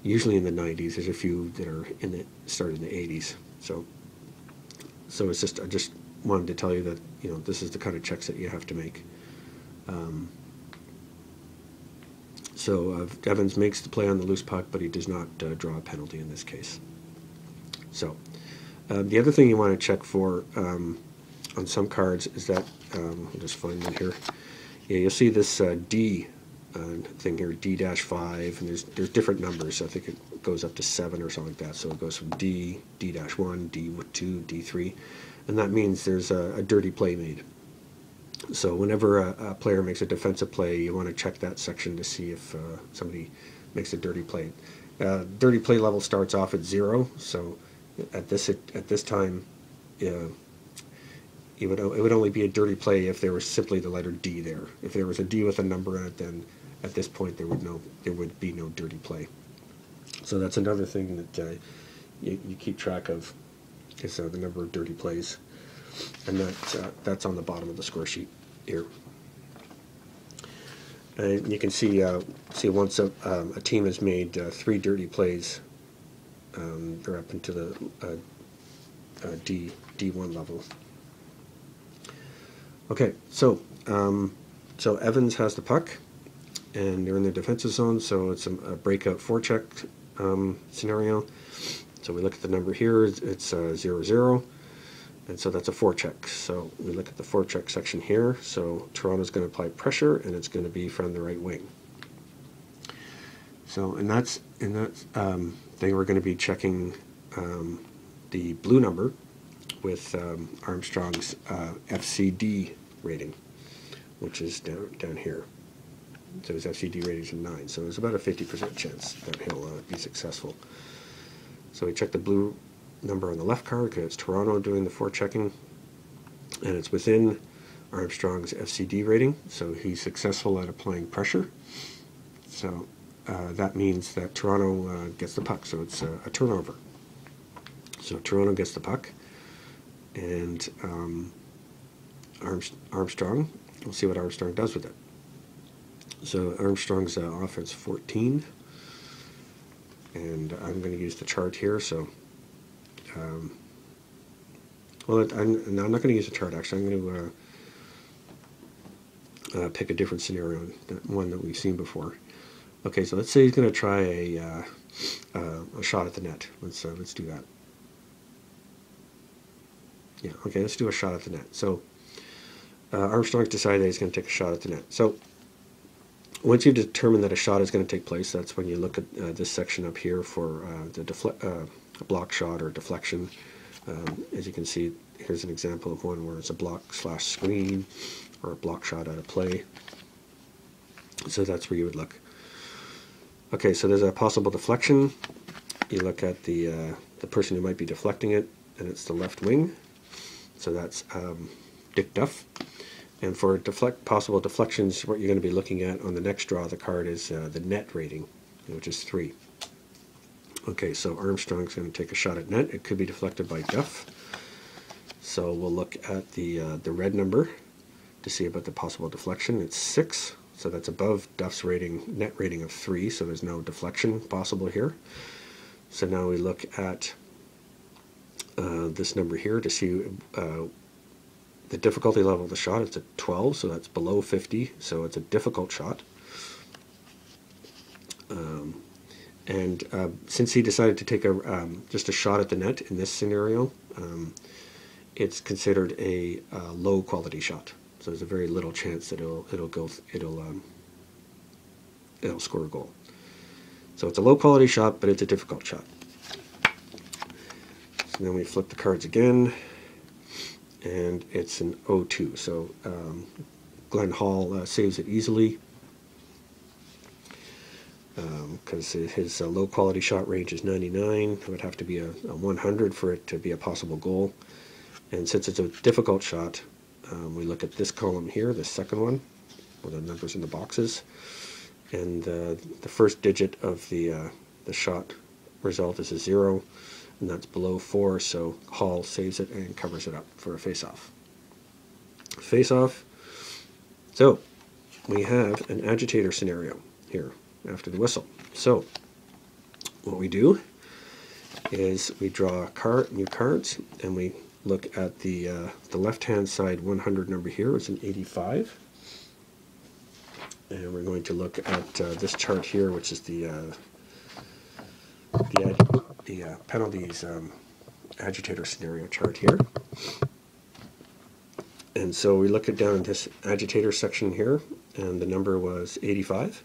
usually in the 90s. There's a few that are in the started in the 80s. So so it's just I just wanted to tell you that you know this is the kind of checks that you have to make. Um, so uh, Evans makes the play on the loose puck, but he does not uh, draw a penalty in this case. So uh, the other thing you want to check for um, on some cards is that, um, I'll just find one here. Yeah, you'll see this uh, D uh, thing here, D-5, and there's there's different numbers. I think it goes up to 7 or something like that. So it goes from D, D-1, D2, D3, and that means there's a, a dirty play made. So whenever a, a, player makes a defensive play, you want to check that section to see if uh, somebody makes a dirty play. Uh, dirty play level starts off at 0, so at this at this time, yeah, it would it would only be a dirty play if there was simply the letter D there. If there was a D with a number in it, then at this point there would no there would be no dirty play. So that's another thing that uh, you, you keep track of is uh, the number of dirty plays, and that uh, that's on the bottom of the score sheet here. And you can see uh, see once a, um, a team has made uh, three dirty plays um, they're up into the uh, uh, D D1 level. Okay, so um, so Evans has the puck, and they're in the defensive zone, so it's a, a breakout forecheck um, scenario. So we look at the number here; it's uh, zero zero, and so that's a forecheck. So we look at the forecheck section here. So Toronto's going to apply pressure, and it's going to be from the right wing. So and that's and that's um, then we're going to be checking um, the blue number with um, Armstrong's uh, FCD rating, which is down, down here. So his FCD rating is 9, so there's about a 50% chance that he'll uh, be successful. So we check the blue number on the left card because it's Toronto doing the forechecking. and it's within Armstrong's FCD rating, so he's successful at applying pressure. So uh, that means that Toronto uh, gets the puck, so it's a, a, turnover. So Toronto gets the puck, and um, Armstrong, we'll see what Armstrong does with it. So Armstrong's uh, offense 14, and I'm going to use the chart here. So, um, well, I'm, no, I'm not going to use the chart actually. I'm going to uh, uh, pick a different scenario, one that we've seen before. Okay, so let's say he's going to try a, uh, uh, a shot at the net. Let's uh, let's do that. Yeah, okay, let's do a shot at the net. So uh, Armstrong's decided that he's going to take a shot at the net. So once you've determined that a shot is going to take place, that's when you look at uh, this section up here for the defle block shot or deflection. Um, as you can see, here's an example of one where it's a block slash screen or a block shot out of play. So that's where you would look. Okay, so there's a possible deflection. You look at the uh, the person who might be deflecting it, and it's the left wing. So that's um, Dick Duff. And for deflect possible deflections, what you're going to be looking at on the next draw of the card is uh, the net rating, which is 3. Okay, so Armstrong's going to take a shot at net. It could be deflected by Duff. So we'll look at the, uh, the red number, to see about the possible deflection. It's 6, so that's above Duff's rating, net rating of 3, so there's no deflection possible here. So now we look at uh, this number here to see uh, the difficulty level of the shot. It's a 12, so that's below 50, so it's a difficult shot. Um, and uh, since he decided to take a um, just a shot at the net in this scenario, um, it's considered a uh, low quality shot. So there's a very little chance that it'll it'll go it'll um, it'll score a goal. So it's a low quality shot, but it's a difficult shot. So then we flip the cards again, and it's an 0-2. So um, Glenn Hall uh, saves it easily because um, his uh, low quality shot range is 99. It would have to be a, a 100 for it to be a possible goal. And since it's a difficult shot, um, we look at this column here, the second one, with the numbers in the boxes, and uh, the first digit of the uh, the shot result is a zero, and that's below four. So Hall saves it and covers it up for a face-off. Face-off. So we have an agitator scenario here after the whistle. So what we do is we draw card, new cards and we look at the, uh, the left-hand side 100 number here is an 85. And we're going to look at uh, this chart here, which is the, uh, the, the uh, penalties um, agitator scenario chart here. And so we look at down in this agitator section here, and the number was 85.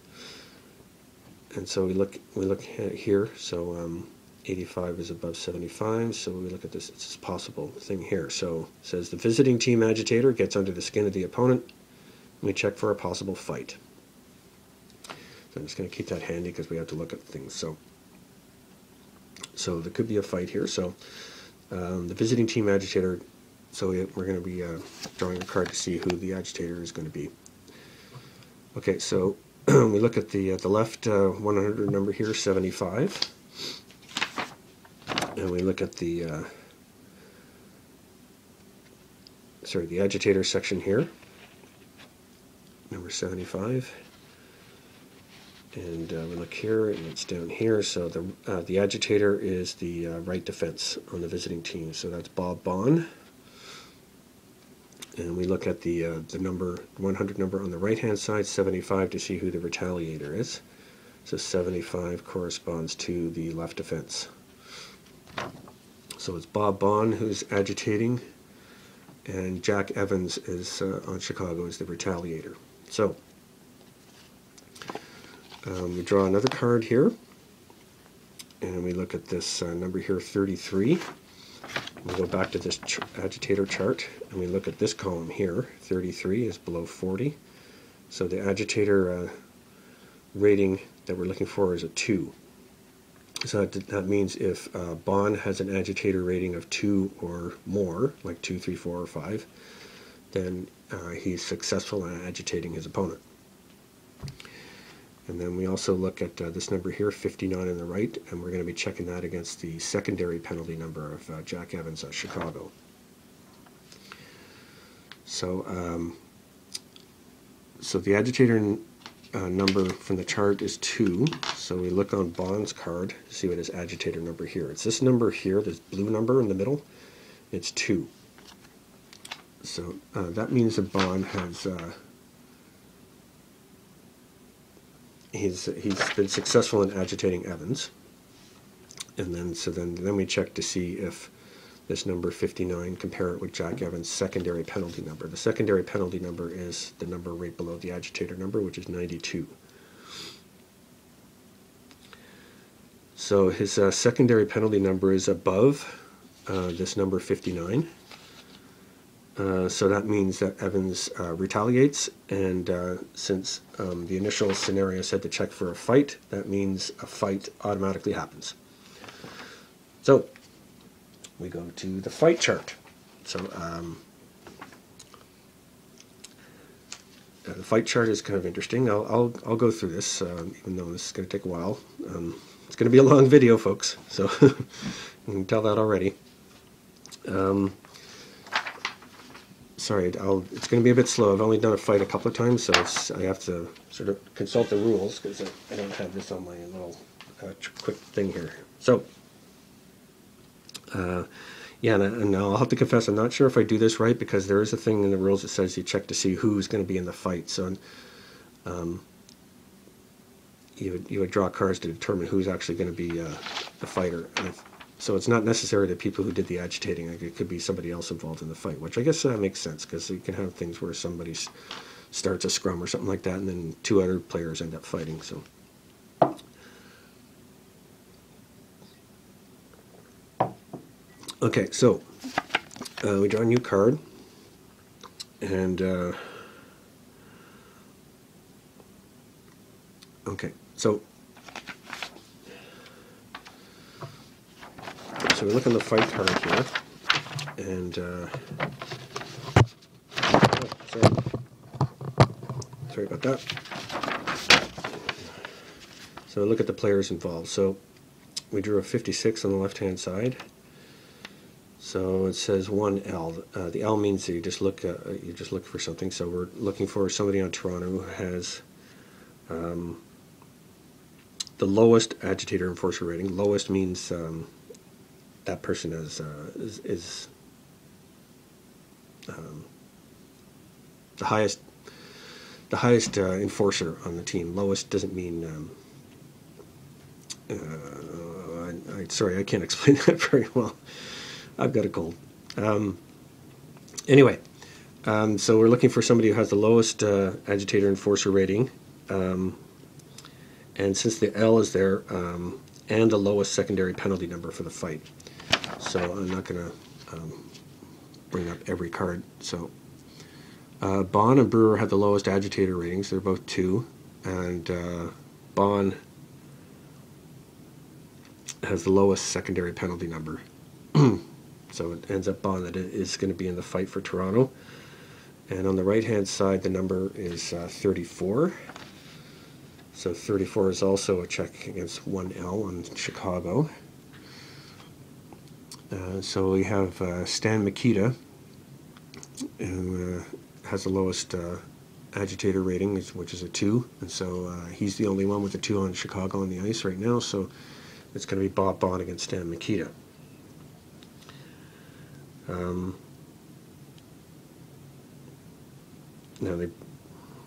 And so we look we look here. So um, 85 is above 75, so we look at this, it's possible thing here. So says the visiting team agitator gets under the skin of the opponent, we check for a possible fight. So I'm just going to keep that handy because we have to look at things. So, so there could be a fight here. So um, the visiting team agitator, so we, are going to be uh, drawing a card to see who the agitator is going to be. Okay, so we look at the, uh, the left uh, 100 number here, 75 and we look at the uh, sorry the agitator section here number 75 and uh, we look here and it's down here so the uh, the agitator is the uh, right defense on the visiting team. So that's Bob Baun and we look at the uh, the number 100 number on the right hand side 75 to see who the retaliator is so 75 corresponds to the left defense so it's Bob Baun who's agitating, and Jack Evans is uh, on Chicago as the retaliator. So um, we draw another card here, and we look at this uh, number here, 33. We go back to this ch agitator chart, and we look at this column here, 33 is below 40. So the agitator uh, rating that we're looking for is a 2. So that, that means if a Baun has an agitator rating of 2 or more, like 2, 3, 4, or 5, then uh, he's successful in agitating his opponent. And then we also look at uh, this number here, 59 on the right, and we're going to be checking that against the secondary penalty number of uh, Jack Evans of Chicago. So, um, so the agitator uh, number from the chart is 2. So we look on Baun's card see what his agitator number here. It's this number here, this blue number in the middle. It's 2. So uh, that means that Bond has uh, he's he's been successful in agitating Evans, and then so then then we check to see if this number 59 compare it with Jack Evans' secondary penalty number. The secondary penalty number is the number right below the agitator number, which is 92. So his uh, secondary penalty number is above uh, this number 59. Uh, so that means that Evans uh, retaliates, and uh, since um, the initial scenario said to check for a fight, that means a fight automatically happens. So we go to the fight chart. So um, uh, the fight chart is kind of interesting. I'll, I'll, I'll go through this, um, even though this is going to take a while. Um, it's going to be a long video, folks, so you can tell that already. Um, sorry, I'll, it's going to be a bit slow. I've only done a fight a couple of times, so I have to sort of consult the rules because I, I, don't have this on my little uh, quick thing here. So, uh, yeah, and, and, I'll have to confess, I'm not sure if I do this right because there is a thing in the rules that says you check to see who's going to be in the fight. So, um, you would, you would draw cards to determine who's actually going to be uh, the fighter. And so it's not necessarily the people who did the agitating. It could be somebody else involved in the fight, which I guess uh, makes sense because you can have things where somebody starts a scrum or something like that, and then two other players end up fighting. So. Okay, so uh, we draw a new card, and uh, okay, so so we look on the fight card here, and uh, oh, sorry. sorry about that. So look at the players involved. So we drew a 56 on the left-hand side. So it says one L. Uh, the L means that you just look uh, you just look for something. So we're looking for somebody on Toronto who has um, the lowest agitator enforcer rating. Lowest means um, that person is uh, is, is um, the highest the highest uh, enforcer on the team. Lowest doesn't mean. Um, uh, I, I, sorry, I can't explain that very well. I've got a cold. Um, anyway, um, so we're looking for somebody who has the lowest uh, agitator enforcer rating. Um, and since the L is there, um, and the lowest secondary penalty number for the fight so I'm not going to um, bring up every card. So uh, Baun and Brewer have the lowest agitator ratings. They're both two, and uh, Baun has the lowest secondary penalty number. so it ends up Baun that is going to be in the fight for Toronto. And on the right hand side, the number is uh, 34. So 34 is also a check against 1L on Chicago. Uh, so we have uh, Stan Mikita, who uh, has the lowest agitator rating, which is a 2. And so uh, he's the only one with a 2 on Chicago on the ice right now. So it's going to be Bob Baun against Stan Mikita. Um, now they,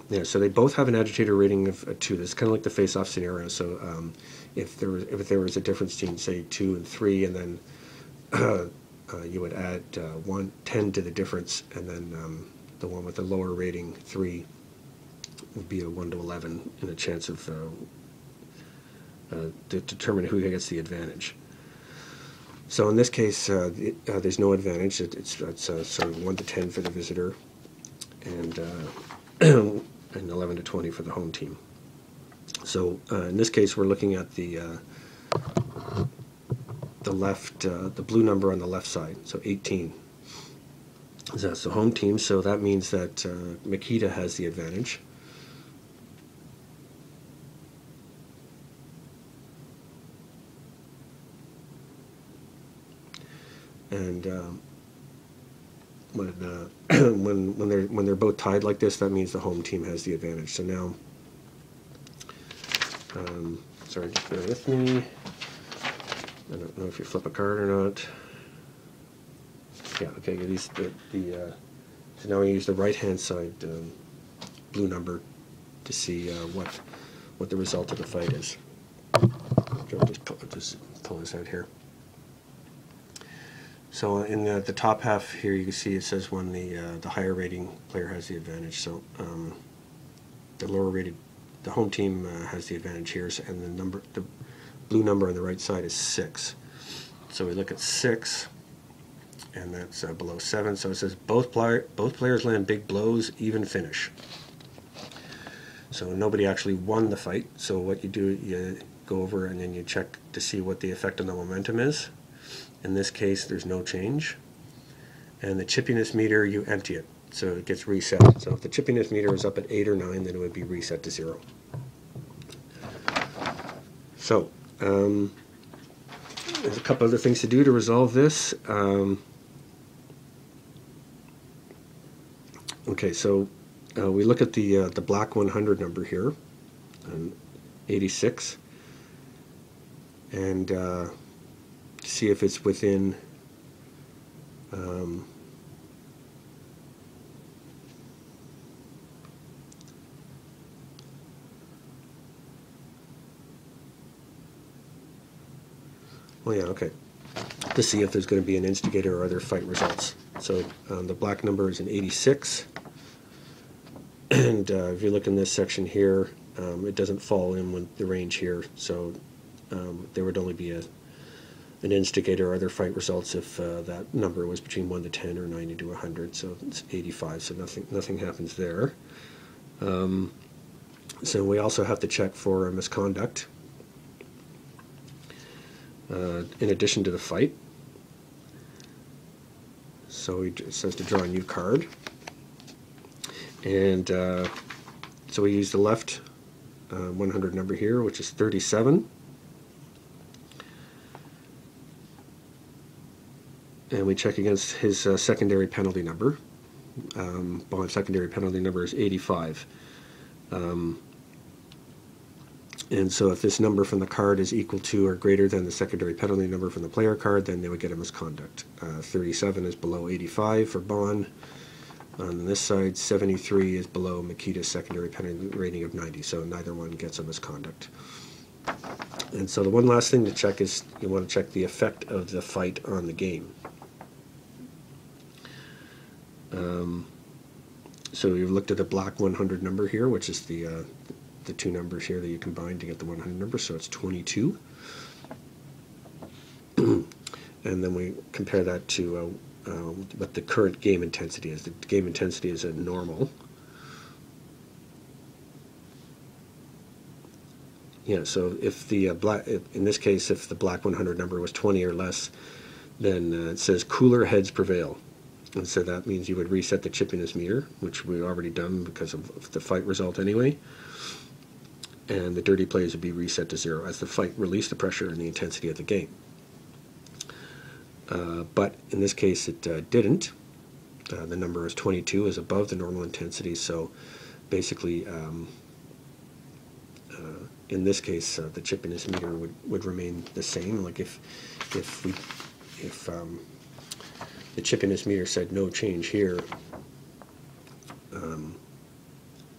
yeah, so they both have an agitator rating of a two. This is kind of like the face-off scenario. So um, if there was if there was a difference between say two and three, and then you would add uh, one, 10 to the difference, and then um, the one with the lower rating, 3, would be a 1 to 11 in a chance of uh, uh to determine who gets the advantage. So in this case, uh, it, uh, there's no advantage. It, it's it's sort of 1 to 10 for the visitor, and and 11 to 20 for the home team. So in this case, we're looking at the the left, uh, the blue number on the left side, so 18. That's the home team, so that means that uh, Mikita has the advantage. And um, when uh, when when they're when they're both tied like this, that means the home team has the advantage. So now, um, sorry, just bear with me. I don't know if you flip a card or not. Yeah, okay, these, the, the, uh, so now we use the right-hand side, um, blue number to see, uh, what, what the result of the fight is. I'll just pull, just pull this out here. So in the, the top half here, you can see it says when the, uh, the higher rating player has the advantage, so, um, the lower rated, the home team, uh, has the advantage here, and the number, the blue number on the right side is six. So we look at six, and that's uh, below seven. So it says both both players land big blows, even finish. So nobody actually won the fight. So what you do, you go over and then you check to see what the effect on the momentum is. In this case, there's no change. And the chippiness meter, you empty it, so it gets reset. So if the chippiness meter is up at eight or nine, then it would be reset to zero. So um, there's a couple other things to do to resolve this. Um, okay, so uh, we look at the uh, the black 100 number here, um, 86, and uh, see if it's within. Um, Oh yeah, okay. To see if there's going to be an instigator or other fight results. So um, the black number is an 86. And uh, if you look in this section here, um, it doesn't fall in with the range here. So um, there would only be a an instigator or other fight results if uh, that number was between 1 to 10 or 90 to 100. So it's 85, so nothing nothing happens there. Um, so we also have to check for misconduct uh, in addition to the fight. So it says to draw a new card. And uh, so we use the left uh, 100 number here, which is 37. And we check against his uh, secondary penalty number. Um, secondary penalty number is 85. Um, and so if this number from the card is equal to or greater than the secondary penalty number from the player card, then they would get a misconduct. Uh, 37 is below 85 for Baun. On this side, 73 is below Mikita's secondary penalty rating of 90, so neither one gets a misconduct. And so the one last thing to check is you want to check the effect of the fight on the game. Um, so you've looked at the black 100 number here, which is the uh, the two numbers here that you combine to get the 100 number, so it's 22. and then we compare that to uh, uh, what the current game intensity is. The game intensity is a normal. Yeah, so if the uh, black, in this case, if the black 100 number was 20 or less, then uh, it says cooler heads prevail. And so that means you would reset the chippiness meter, which we've already done because of the fight result anyway. And the dirty plays would be reset to zero as the fight released the pressure and the intensity of the game. Uh, but in this case, it uh, didn't. Uh, the number is 22, is above the normal intensity, so basically, um, uh, in this case, uh, the chippiness meter would, would remain the same. Like if if we if um, the chippiness meter said no change here, um,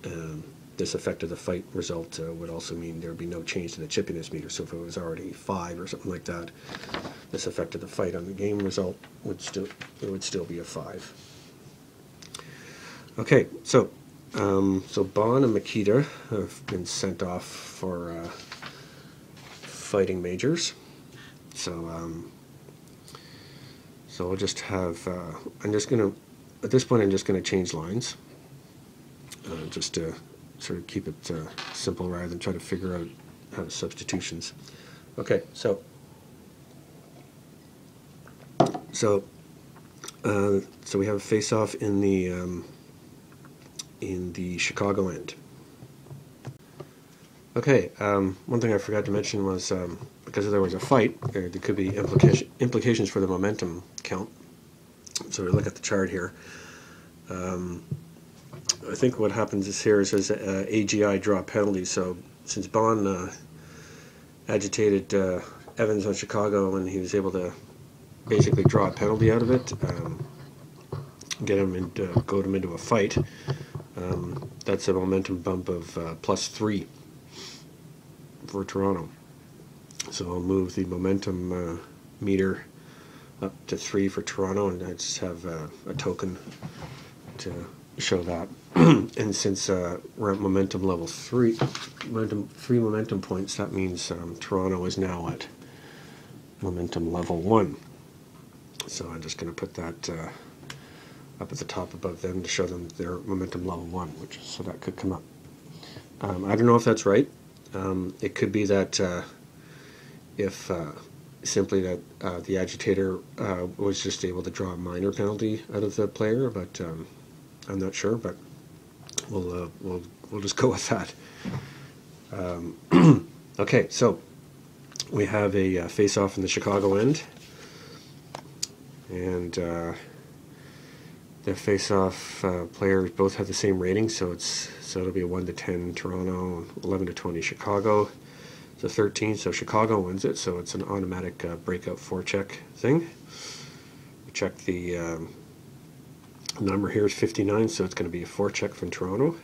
um, this effect of the fight result uh, would also mean there would be no change to the chippiness meter. So if it was already five or something like that, this effect of the fight on the game result would still it would still be a five. Okay, so um, so Baun and Mikita have been sent off for uh, fighting majors. So um, so I'll just have uh, I'm just gonna at this point I'm just gonna change lines uh, just to sort of keep it uh, simple rather than try to figure out uh, substitutions. Okay, so so Uh, so we have a face-off in the um, in the Chicago end. Okay, um, one thing I forgot to mention was um, because there was a fight, there, there could be implication, implications for the momentum count. So we look at the chart here. Um, I think what happens is here is there's a, a AGI draw penalty. So since Baun uh, agitated uh, Evans on Chicago and he was able to basically draw a penalty out of it, um, get him and uh, goad him into a fight. Um, that's a momentum bump of uh, plus three for Toronto. So I'll move the momentum uh, meter up to three for Toronto, and I just have uh, a token to show that. and since uh, we're at momentum level three, momentum three momentum points, that means um, Toronto is now at momentum level one. So I'm just going to put that uh, up at the top above them to show them their momentum level one, which so that could come up. Um, I don't know if that's right. Um, it could be that uh, if uh, simply that uh, the agitator uh, was just able to draw a minor penalty out of the player, but um, I'm not sure. But we'll uh, we'll we'll just go with that. Um, okay, so we have a uh, face-off in the Chicago end, and uh, the face-off uh, players both have the same rating, so it's so it'll be a one to ten Toronto, eleven to twenty Chicago. A thirteen, so Chicago wins it. So it's an automatic uh, breakout forecheck thing. We check the um, number here is fifty nine, so it's going to be a forecheck from Toronto.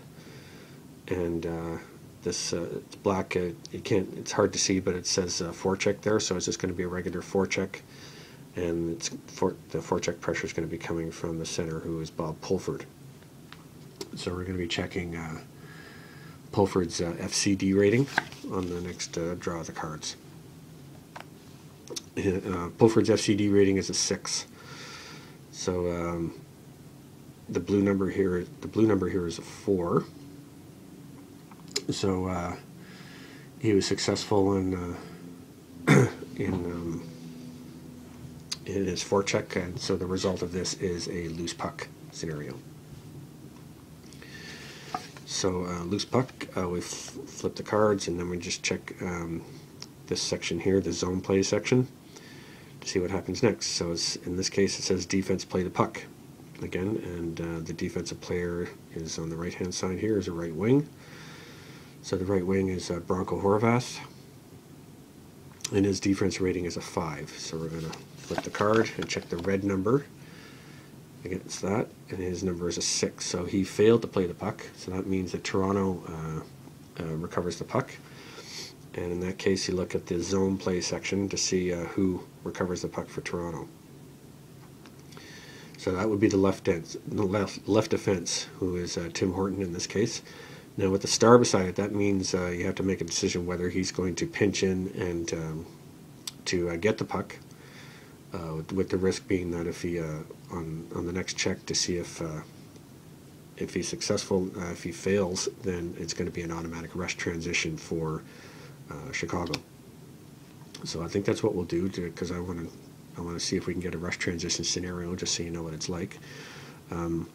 And uh, this uh, it's black. Uh, you can't. It's hard to see, but it says uh, check there, so it's just going to be a regular forecheck. and it's for, the check pressure is going to be coming from the center, who is Bob Pulford. So we're going to be checking uh, Pulford's uh, FCD rating on the next draw of the cards. Pulford's FCD rating is a six. So um, the blue number here, the blue number here is a four. So uh, he was successful in uh, in um, it is forecheck, and so the result of this is a loose puck scenario. So uh, loose puck, uh, we flip the cards, and then we just check um, this section here, the zone play section, to see what happens next. So in this case, it says defense play the puck again, and uh, the defensive player is on the right-hand side here is a right wing. So the right wing is uh, Bronco Horvath, and his defense rating is a 5. So we're going to flip the card and check the red number against that, and his number is a 6. So he failed to play the puck, so that means that Toronto uh, uh, recovers the puck. And in that case, you look at the zone play section to see uh, who recovers the puck for Toronto. So that would be the left, ends, the left, left defense, who is uh, Tim Horton in this case. Now with the star beside it, that means uh, you have to make a decision whether he's going to pinch in and um, to uh, get the puck, uh, with the risk being that if he uh, on on the next check to see if uh, if he's successful, if he fails, then it's going to be an automatic rush transition for Chicago. So I think that's what we'll do because I want to I want to see if we can get a rush transition scenario just so you know what it's like. Um,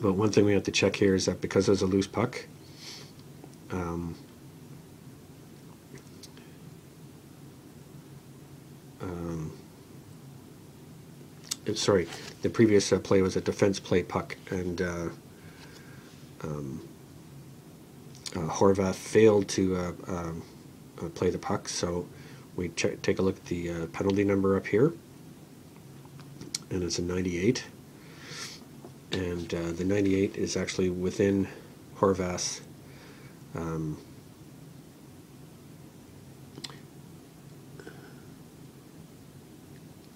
but one thing we have to check here is that because there's a loose puck, um, um, sorry, the previous uh, play was a defense play puck, and uh, um, uh, Horvath failed to uh, um, uh, play the puck, so we take a look at the uh, penalty number up here, and it's a 98 and uh, the 98 is actually within Horvath's um,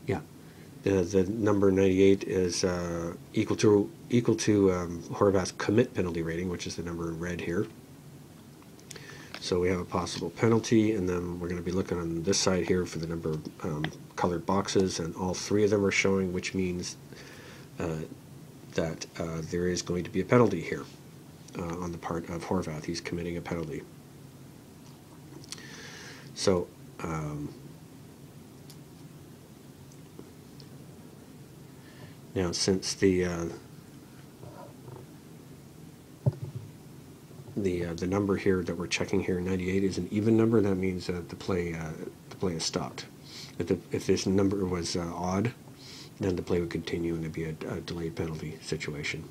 yeah. The, the number 98 is uh, equal to equal to um, Horvath's commit penalty rating which is the number in red here so we have a possible penalty and then we're going to be looking on this side here for the number of um, colored boxes and all three of them are showing which means uh, that uh, there is going to be a penalty here uh, on the part of Horvath. He's committing a penalty. So, um, Now, since the the uh, the number here that we're checking here, 98, is an even number, that means that the play uh, the play is stopped. If, the, if this number was uh, odd, then the play would continue and there'd be a, a delayed penalty situation.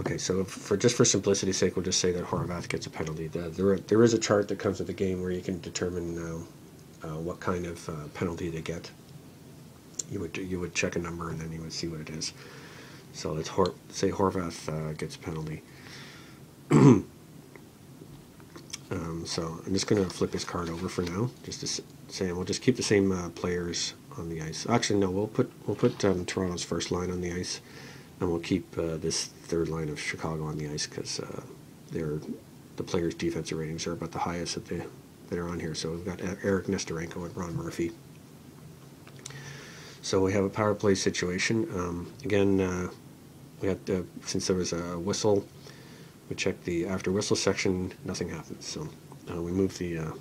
Okay, so for just for simplicity's sake, we'll just say that Horvath gets a penalty. The, there, there is a chart that comes with the game where you can determine uh, uh, what kind of uh, penalty they get. You would you would check a number and then you would see what it is. So let's Hor say Horvath uh, gets a penalty. um, so I'm just going to flip his card over for now, just to say, we'll just keep the same uh, players on the ice. Actually, no, we'll put we'll put um, Toronto's first line on the ice and we'll keep uh, this third line of Chicago on the ice because uh, they're the players' defensive ratings are about the highest that they that are on here. So we've got Eric Nesterenko and Ron Murphy. So we have a power play situation. Um, again, uh, we had uh, since there was a whistle, we checked the after whistle section. Nothing happened. So uh, we moved the uh,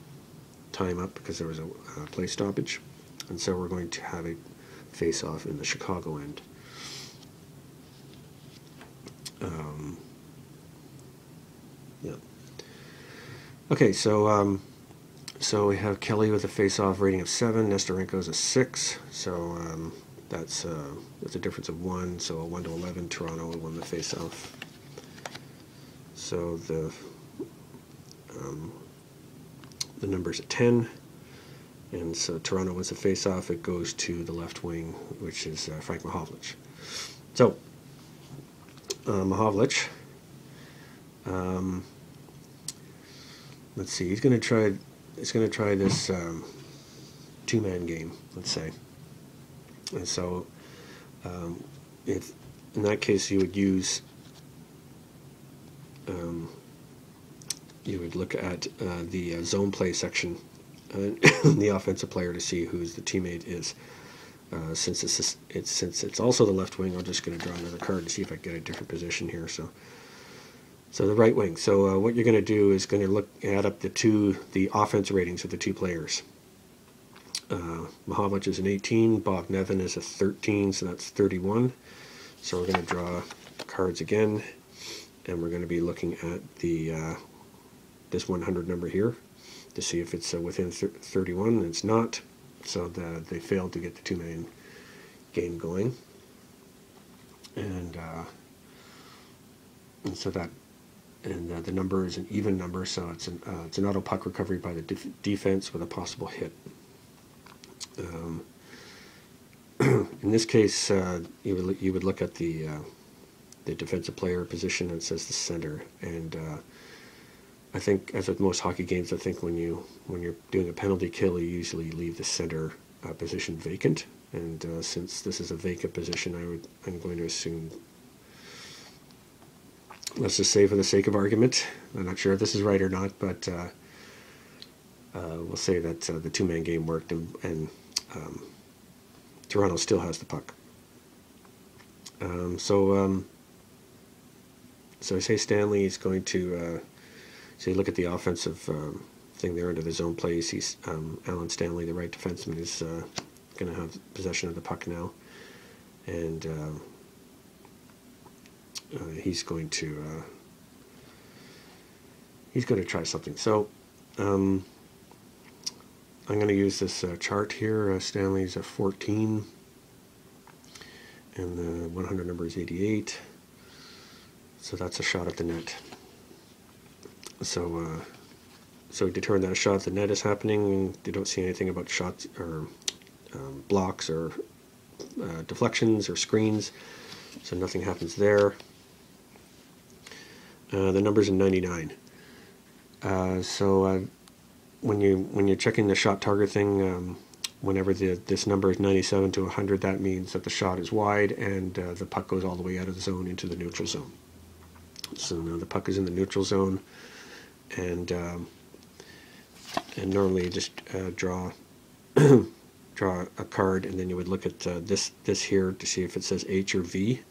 time up because there was a play stoppage, and so we're going to have a face off in the Chicago end. Um, yeah. Okay, so um, so we have Kelly with a face-off rating of seven. is a six. So um, that's uh, that's a difference of one. So a one to eleven. Toronto won the face-off. So the um, the number's at ten. And so Toronto wins the face-off. It goes to the left wing, which is uh, Frank Mahovlich. So uh, Mahovlich. Um, let's see. He's going to try. He's going to try this um, two-man game. Let's say. And so, um, if in that case you would use, um, you would look at uh, the uh, zone play section, uh, the offensive player to see who's the teammate is. Uh, since it's, it's since it's also the left wing, I'm just going to draw another card to see if I get a different position here. So, so the right wing. So uh, what you're going to do is going to look add up the two the offense ratings of the two players. Uh, is an 18, Bob Nevin is a 13, so that's 31. So we're going to draw cards again, and we're going to be looking at the uh, this 100 number here to see if it's uh, within 31. It's not so the, they failed to get the two-man game going. And, uh, and so that and uh, the number is an even number, so it's an uh, it's an auto puck recovery by the def defense with a possible hit. Um, in this case, uh, you would you would look at the uh, the defensive player position and it says the center, and uh, I think, as with most hockey games, I think when you when you're doing a penalty kill, you usually leave the center uh, position vacant. And since this is a vacant position, I would I'm going to assume. Let's just say, for the sake of argument, I'm not sure if this is right or not, but uh, uh we'll say that uh, the two-man game worked, and, and um, Toronto still has the puck. Um, so, um, so I say Stanley is going to uh, so you look at the offensive um, thing there under the zone play. He's um, Allan Stanley, the right defenseman, is uh, going to have possession of the puck now, and uh, he's going to uh, he's going to try something. So um, I'm going to use this uh, chart here. Uh, Stanley's a 14, and the 100 number is 88. So that's a shot at the net. So, uh, so we determine that a shot at the net is happening. They don't see anything about shots or um, blocks or uh, deflections or screens, so nothing happens there. Uh, the number's in 99. Uh, so uh, when you when you're checking the shot target thing, um, whenever the this number is 97 to 100, that means that the shot is wide and uh, the puck goes all the way out of the zone into the neutral zone. So now the puck is in the neutral zone and um, and normally you just uh, draw draw a card and then you would look at uh, this this here to see if it says H or V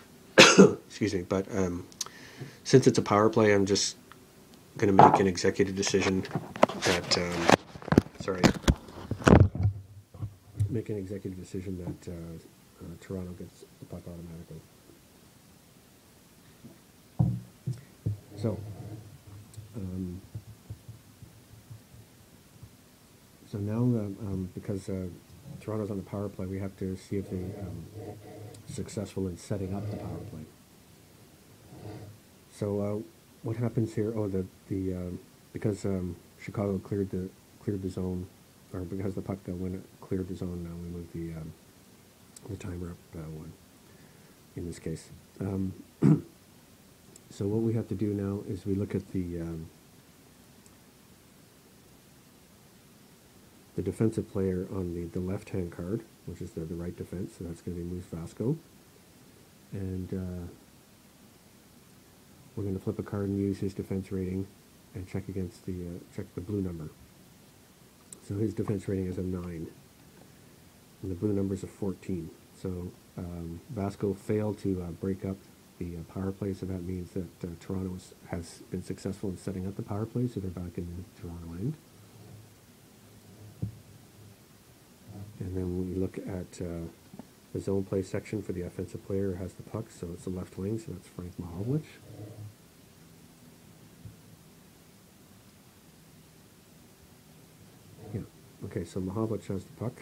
excuse me but um, since it's a power play I'm just going to make an executive decision that um, sorry. Make an executive decision that uh, uh, Toronto gets the puck automatically. So, um, so now, uh, um, because uh, Toronto's on the power play, we have to see if they um, successful in setting up the power play. So, uh, what happens here? Oh, the the um, because um, Chicago cleared the cleared the zone, or because the puck uh, when it cleared the zone, now we move the um, the timer up uh, one. In this case, um, so what we have to do now is we look at the um, the defensive player on the, the left hand card, which is the, the right defense, so that's going to be Moose Vasko. And uh, we're going to flip a card and use his defense rating and check against the uh, check the blue number. So his defense rating is a 9. And the blue number is a 14. So um, Vasko failed to uh, break up the uh, power play, so that means that uh, Toronto has been successful in setting up the power play, so they're back in the Toronto end. And then we look at uh, the zone play section for the offensive player who has the puck, so it's the left wing, so that's Frank Mahovlich. Okay, so Mahovlich has the puck.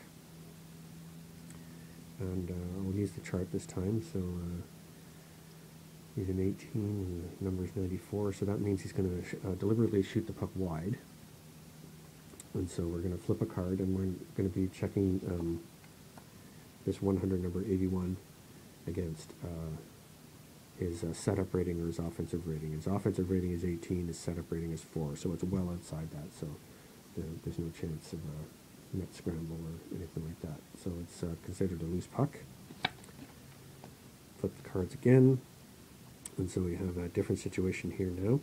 And uh, I'll use the chart this time, so uh, he's an 18 and the number is 94, so that means he's going to uh, deliberately shoot the puck wide. And so we're going to flip a card and we're going to be checking um, this 100 number 81 against uh, his uh, setup rating or his offensive rating. His offensive rating is 18, his setup rating is 4, so it's well outside that, so there, there's no chance of a net scramble or anything like that. So it's uh, considered a loose puck. Flip the cards again, and so we have a different situation here now,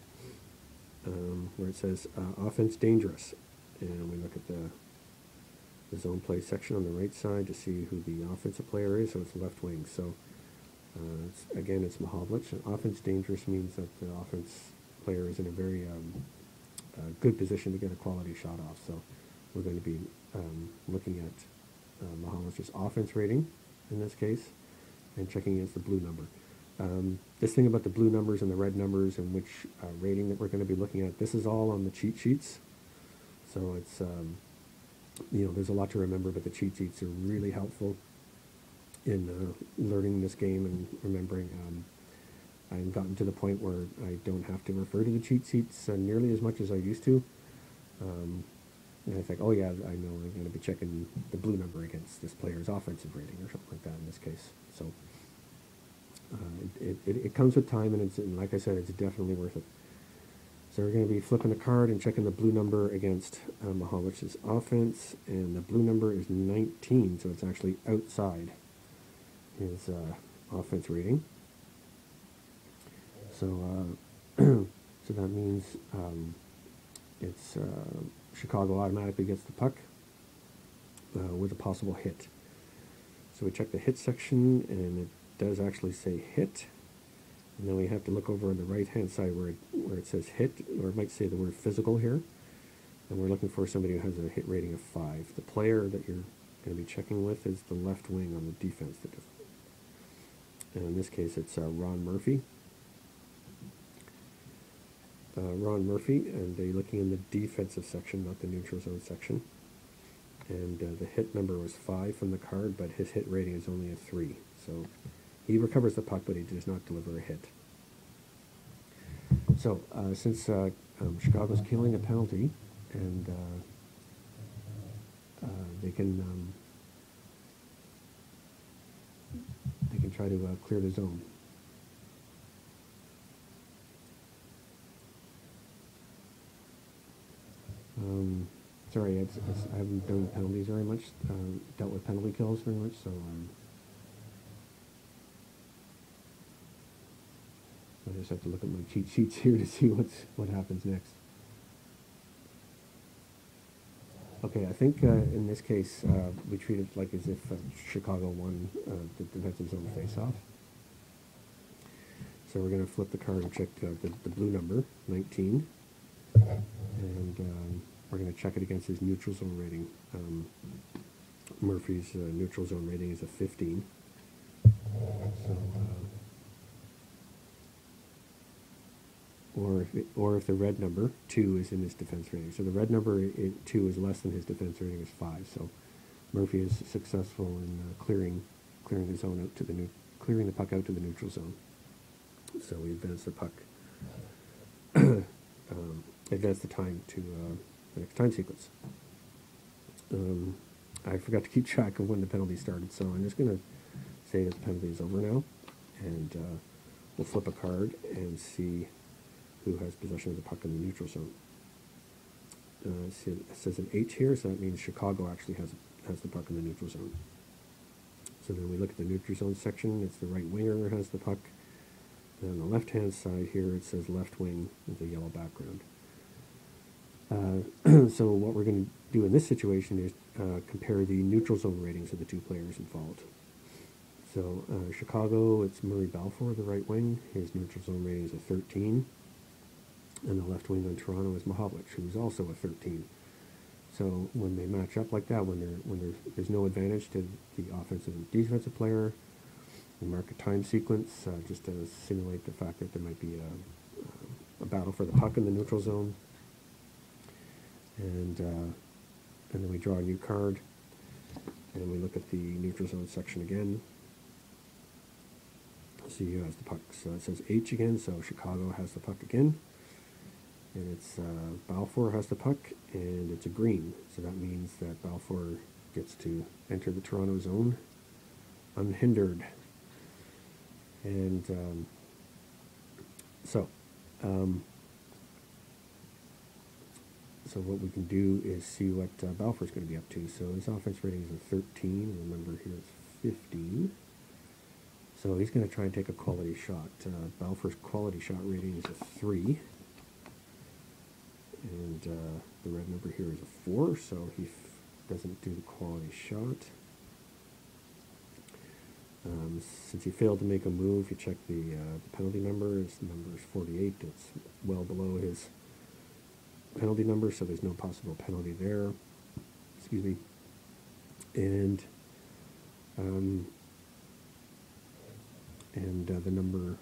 um, where it says uh, offense dangerous and we look at the, the zone play section on the right side to see who the offensive player is, so it's left wing. So uh, it's, again, it's Mahovlich. And offense dangerous means that the offense player is in a very um, uh, good position to get a quality shot off. So we're going to be um, looking at uh, Mahovlich's offense rating in this case and checking against the blue number. Um, this thing about the blue numbers and the red numbers and which uh, rating that we're going to be looking at, this is all on the cheat sheets. So it's, um, you know, there's a lot to remember, but the cheat sheets are really helpful in uh, learning this game and remembering. Um, I've gotten to the point where I don't have to refer to the cheat sheets uh, nearly as much as I used to. Um, and I think, oh yeah, I know I'm going to be checking the blue number against this player's offensive rating or something like that in this case. So uh, it, it, it comes with time, and it's and like I said, it's definitely worth it. So we're going to be flipping the card and checking the blue number against uh, Mahovlich's offense, and the blue number is 19, so it's actually outside his uh, offense rating. So, uh, so that means um, it's uh, Chicago automatically gets the puck uh, with a possible hit. So we check the hit section, and it does actually say hit. And then we have to look over on the right-hand side where it, where it says hit, or it might say the word physical here. And we're looking for somebody who has a hit rating of 5. The player that you're going to be checking with is the left wing on the defense. And in this case, it's uh, Ron Murphy. Uh, Ron Murphy, and they're looking in the defensive section, not the neutral zone section. And uh, the hit number was 5 from the card, but his hit rating is only a 3. So he recovers the puck, but he does not deliver a hit. So, uh, since uh, um, Chicago's killing a penalty, and uh, uh they can um, they can try to uh, clear the zone. Um, sorry, it's, it's, I haven't done penalties very much, um, dealt with penalty kills very much, so. Um, I just have to look at my cheat sheets here to see what's what happens next. Okay, I think uh, in this case uh, we treat it like as if uh, Chicago won uh, the defensive zone face-off. So we're going to flip the card and check uh, the, the, blue number, 19. And um, we're going to check it against his neutral zone rating. Um, Murphy's uh, neutral zone rating is a 15. So, uh, or if it, or if the red number two is in his defense rating. So the red number i two is less than his defense rating is five. So Murphy is successful in uh, clearing clearing the zone out to the new clearing the puck out to the neutral zone. So we advance the puck, um, advance the time to uh, the next time sequence. Um, I forgot to keep track of when the penalty started, so I'm just going to say that the penalty is over now, and uh, we'll flip a card and see who has possession of the puck in the neutral zone. Uh, it says an H here, so that means Chicago actually has has the puck in the neutral zone. So then we look at the neutral zone section. It's the right winger has the puck. And on the left-hand side here, it says left wing with a yellow background. Uh, so what we're going to do in this situation is uh, compare the neutral zone ratings of the two players involved. So uh, Chicago, it's Murray Balfour, the right wing. His neutral zone rating is a 13 and the left wing on Toronto is Mahovlich, who's also a 13. So when they match up like that, when there when there's, there's no advantage to the offensive and defensive player, we mark a time sequence uh, just to simulate the fact that there might be a, a, battle for the puck in the neutral zone. And uh, and then we draw a new card, and we look at the neutral zone section again. See who has the puck. So it says H again, so Chicago has the puck again and it's uh, Balfour has the puck, and it's a green. So that means that Balfour gets to enter the Toronto zone unhindered. And um, so, um, so what we can do is see what uh, Balfour's going to be up to. So his offense rating is a 13. Remember here it's 15. So he's going to try and take a quality shot. Uh, Balfour's quality shot rating is a 3 and uh, the red number here is a 4, so he doesn't do the quality shot. Um, since he failed to make a move, you check the, uh, the penalty number. His number is 48. It's well below his penalty number, so there's no possible penalty there. Excuse me. And um, and uh, the number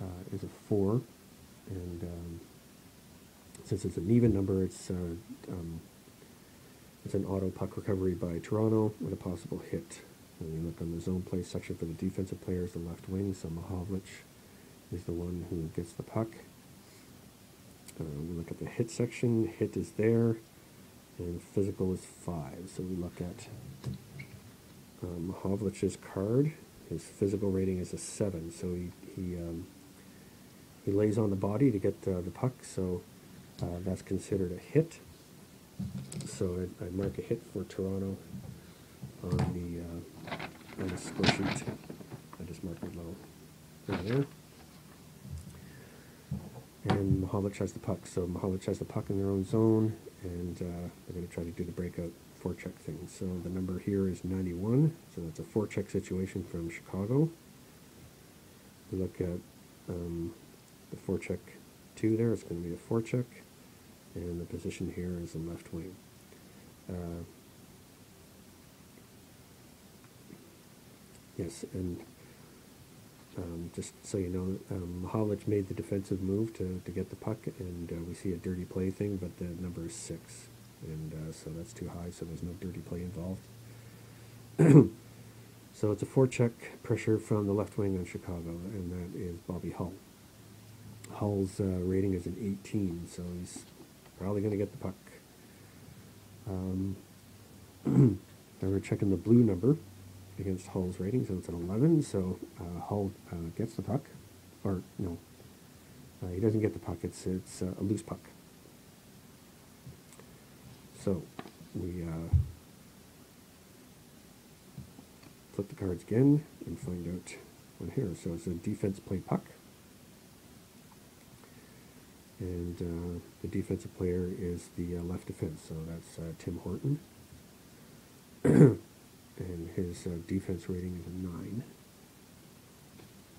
uh, is a 4. And um, since it's an even number, it's uh, um, it's an auto puck recovery by Toronto with a possible hit. And you look on the zone play section for the defensive players, the left wing, so Mahovlich is the one who gets the puck. Uh, we look at the hit section, hit is there, and physical is 5. So we look at um, Mahovlich's card. His physical rating is a 7, so he, he, um, he lays on the body to get uh, the puck, so uh, that's considered a hit. So I, I, mark a hit for Toronto on the uh, on the score sheet. I just mark it low right there. And Mahovlich has the puck. So Mahovlich has the puck in their own zone, and uh, they're going to try to do the breakout forecheck thing. So the number here is 91. So that's a forecheck situation from Chicago. We look at um, the forecheck two there. It's going to be a forecheck and the position here is the left wing. Uh, yes, and um, just so you know, um, made the defensive move to, to get the puck, and uh, we see a dirty play thing, but the number is six, and uh, so that's too high, so there's no dirty play involved. so it's a forecheck pressure from the left wing on Chicago, and that is Bobby Hull. Hull's uh, rating is an 18, so he's probably going to get the puck. Um, then we're checking the blue number against Hull's rating, so it's an 11, so uh, Hull uh, gets the puck, or no, uh, he doesn't get the puck, it's, it's uh, a loose puck. So we uh, flip the cards again and find out one here. So it's a defense play puck and uh, the defensive player is the left defense, so that's Tim Horton. And his uh, defense rating is a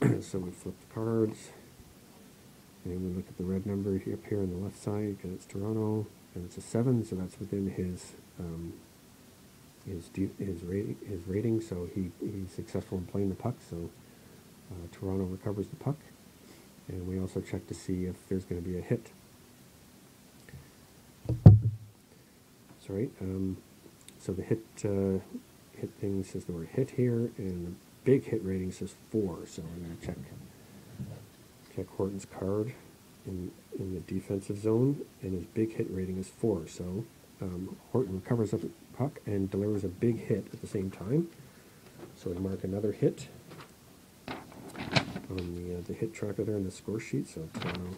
9. so we flip the cards, and we look at the red number here, up here on the left side, because it's Toronto. and it's a seven, so that's within his um, his his rating his rating. So he he's successful in playing the puck. So uh, Toronto recovers the puck, and we also check to see if there's going to be a hit. Sorry. Um, so the hit uh, hit thing says the word hit here, and the big hit rating says four. So I'm going to check check Horton's card in in the defensive zone, and his big hit rating is four. So um, Horton recovers up the puck and delivers a big hit at the same time. So we mark another hit on the uh, the hit tracker there in the score sheet. So Toronto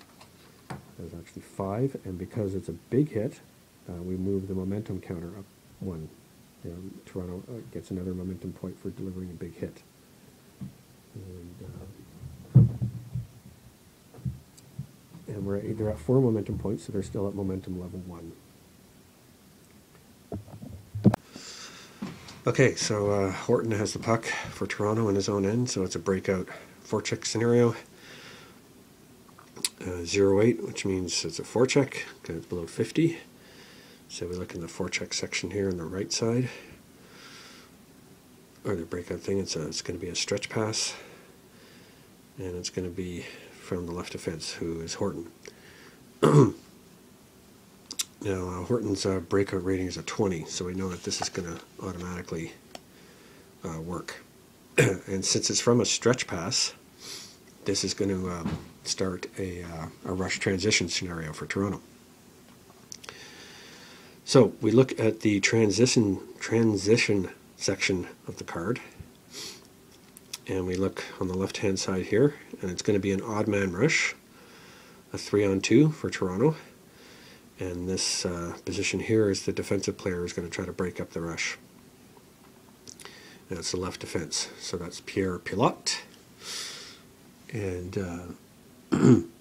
has actually five, and because it's a big hit, uh, we move the momentum counter up one. Toronto uh, gets another momentum point for delivering a big hit. And, uh, and we're at, they're at four momentum points, so they're still at momentum level one. Okay, so uh, Horton has the puck for Toronto in his own end, so it's a breakout forecheck scenario. Uh, 08, which means it's a forecheck, because it's below 50. So we look in the forecheck section here on the right side, or the breakout thing, it's, a, it's going to be a stretch pass, and it's going to be from the left defense, who is Horton. now, uh, Horton's uh, breakout rating is a 20, so we know that this is going to automatically uh, work. and since it's from a stretch pass, this is going to um, start a, uh, a rush transition scenario for Toronto. So we look at the transition transition section of the card, and we look on the left hand side here, and it's going to be an odd man rush, a three on two for Toronto. And this uh, position here is the defensive player is going to try to break up the rush. And it's the left defense. So that's Pierre Pilote. And uh,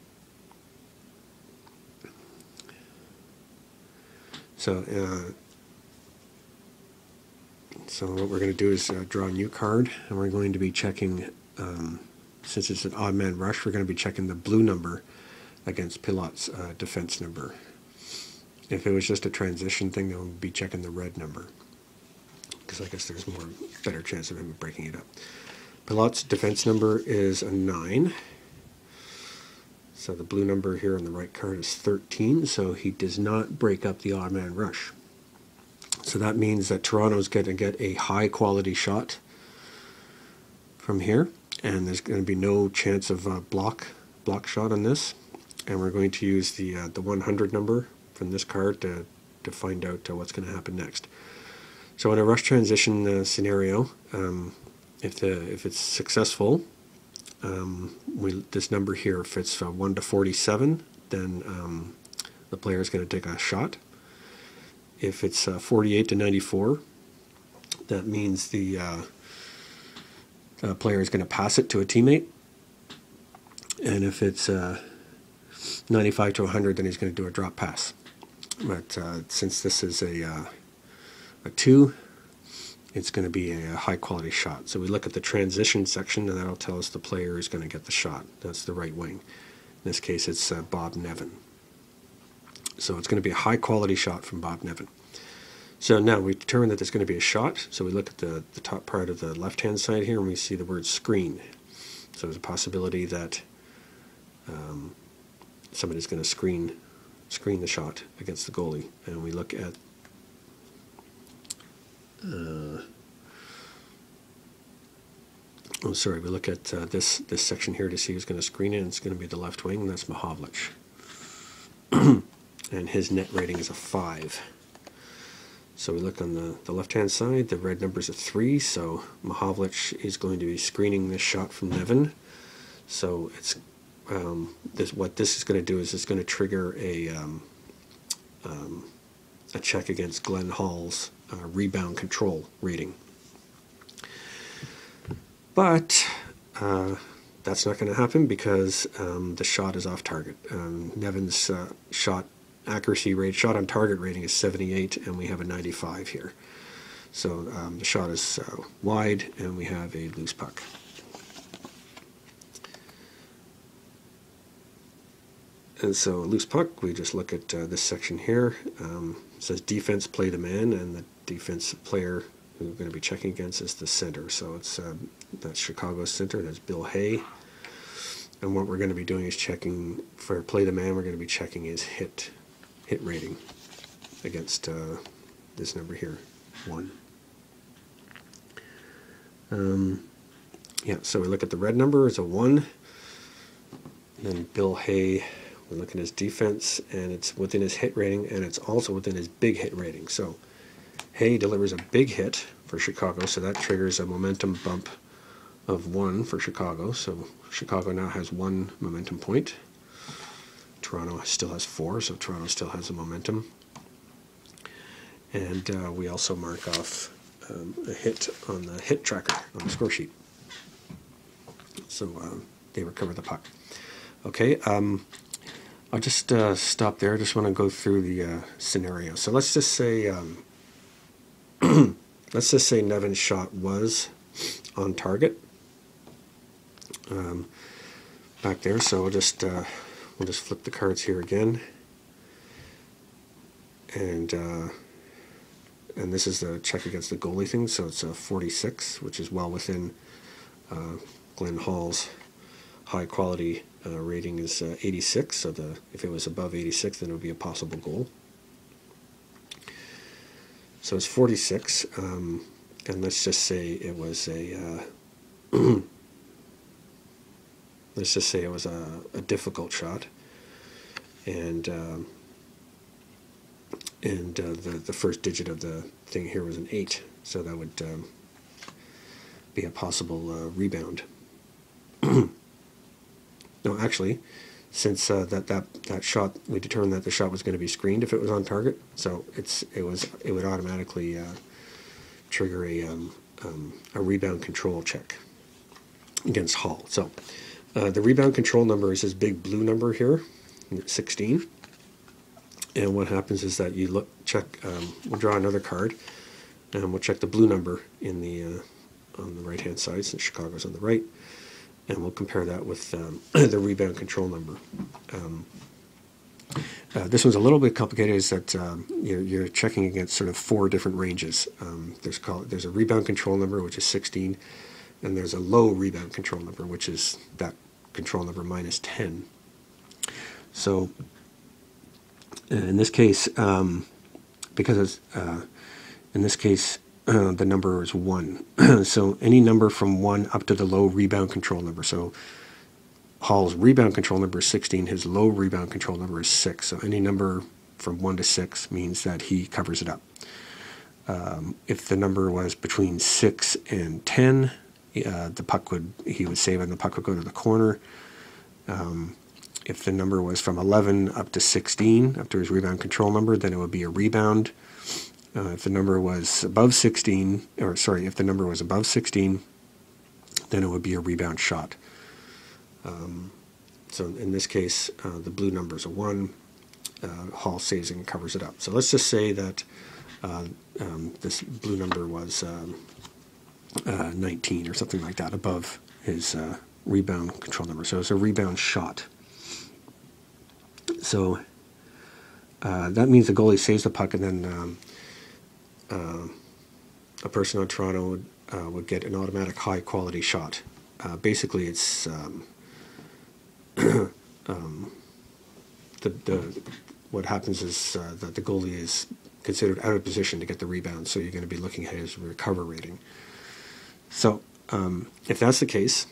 So, uh, so what we're going to do is uh, draw a new card, and we're going to be checking, um, since it's an odd man rush, we're going to be checking the blue number against Pilote's uh, defense number. If it was just a transition thing, then we'd be checking the red number, because I guess there's more better chance of him breaking it up. Pilote's defense number is a 9. So the blue number here on the right card is 13, so he does not break up the odd man rush. So that means that Toronto's going to get a high quality shot from here, and there's going to be no chance of a block block shot on this. And we're going to use the uh, the 100 number from this card to to find out uh, what's going to happen next. So in a rush transition uh, scenario, um, if the if it's successful, um, we, this number here, if it's uh, 1 to 47, then um, the player is going to take a shot. If it's uh, 48 to 94, that means the uh, player is going to pass it to a teammate. And if it's uh, 95 to 100, then he's going to do a drop pass. But uh, since this is a, uh, a 2, it's going to be a high quality shot. So we look at the transition section and that'll tell us the player is going to get the shot. That's the right wing. In this case, it's uh, Bob Nevin. So it's going to be a high quality shot from Bob Nevin. So now we determine that there's going to be a shot. So we look at the, the top part of the left hand side here and we see the word screen. So there's a possibility that um, somebody's going to screen screen the shot against the goalie. And we look at uh, oh, sorry, we look at uh, this this section here to see who's going to screen it. It's going to be the left wing, that's Mahovlich. and his net rating is a 5. So we look on the, the left-hand side, the red number is a 3, so Mahovlich is going to be screening this shot from Nevin. So it's um, this, what this is going to do is it's going to trigger a, um, um, a check against Glenn Hall's uh, rebound control rating. But uh, that's not going to happen because um, the shot is off target. Um, Nevin's uh, shot accuracy rate, shot on target rating is 78, and we have a 95 here. So um, the shot is uh, wide, and we have a loose puck. And so loose puck, we just look at uh, this section here. Um, says defense play the man, and the defense player who we're going to be checking against is the center. So it's um, that's Chicago center. That's Bill Hay. And what we're going to be doing is checking for play the man. We're going to be checking his hit hit rating against uh, this number here, one. Um, yeah, so we look at the red number is a one. And then Bill Hay, we look at his defense, and it's within his hit rating, and it's also within his big hit rating. So Hay delivers a big hit for Chicago, so that triggers a momentum bump of one for Chicago. So Chicago now has one momentum point. Toronto still has four, so Toronto still has a momentum. And uh, we also mark off um, a hit on the hit tracker on the score sheet. So uh, they recover the puck. Okay, um, I'll just uh, stop there. I just want to go through the uh, scenario. So let's just say, um, let's just say Nevin's shot was on target. Um, back there. So we'll just uh, we'll just flip the cards here again, and uh, and this is the check against the goalie thing. So it's a 46, which is well within uh, Glenn Hall's high quality uh, rating is uh, 86. So the if it was above 86, then it would be a possible goal. So it's 46, um, and let's just say it was a uh, let's just say it was a, a difficult shot, and um, and uh, the the first digit of the thing here was an eight, so that would um, be a possible uh, rebound. no, actually, since uh, that that that shot, we determined that the shot was going to be screened if it was on target, so it's it was it would automatically uh, trigger a um, um, a rebound control check against Hall. So uh, the rebound control number is this big blue number here, 16. And what happens is that you look, check. Um, we'll draw another card, and we'll check the blue number in the uh, on the right hand side, since Chicago's on the right, and we'll compare that with um, the rebound control number. Um, uh, this one's a little bit complicated. Is that um, you're, you're, checking against sort of four different ranges. Um, there's called there's a rebound control number which is 16 and there's a low rebound control number, which is that control number minus 10. So in this case, um, because uh, in this case the number is 1, so any number from 1 up to the low rebound control number. So Hall's rebound control number is 16, his low rebound control number is 6. So any number from 1 to 6 means that he covers it up. Um, if the number was between 6 and 10, uh, the puck would he would save and the puck would go to the corner. Um, if the number was from 11 up to 16, up to his rebound control number, then it would be a rebound. Uh, if the number was above 16, or sorry, if the number was above 16, then it would be a rebound shot. Um, so in this case, uh, the blue number is a 1. Uh, Hall saves and covers it up. So let's just say that uh, um, this blue number was um, uh, 19 or something like that above his uh, rebound control number. So it's a rebound shot. So uh, that means the goalie saves the puck, and then um, uh, a person on Toronto would, uh, would get an automatic high quality shot. Uh, basically, it's um, um, the, the, what happens is that the goalie is considered out of position to get the rebound, so you're going to be looking at his recover rating. So um, if that's the case,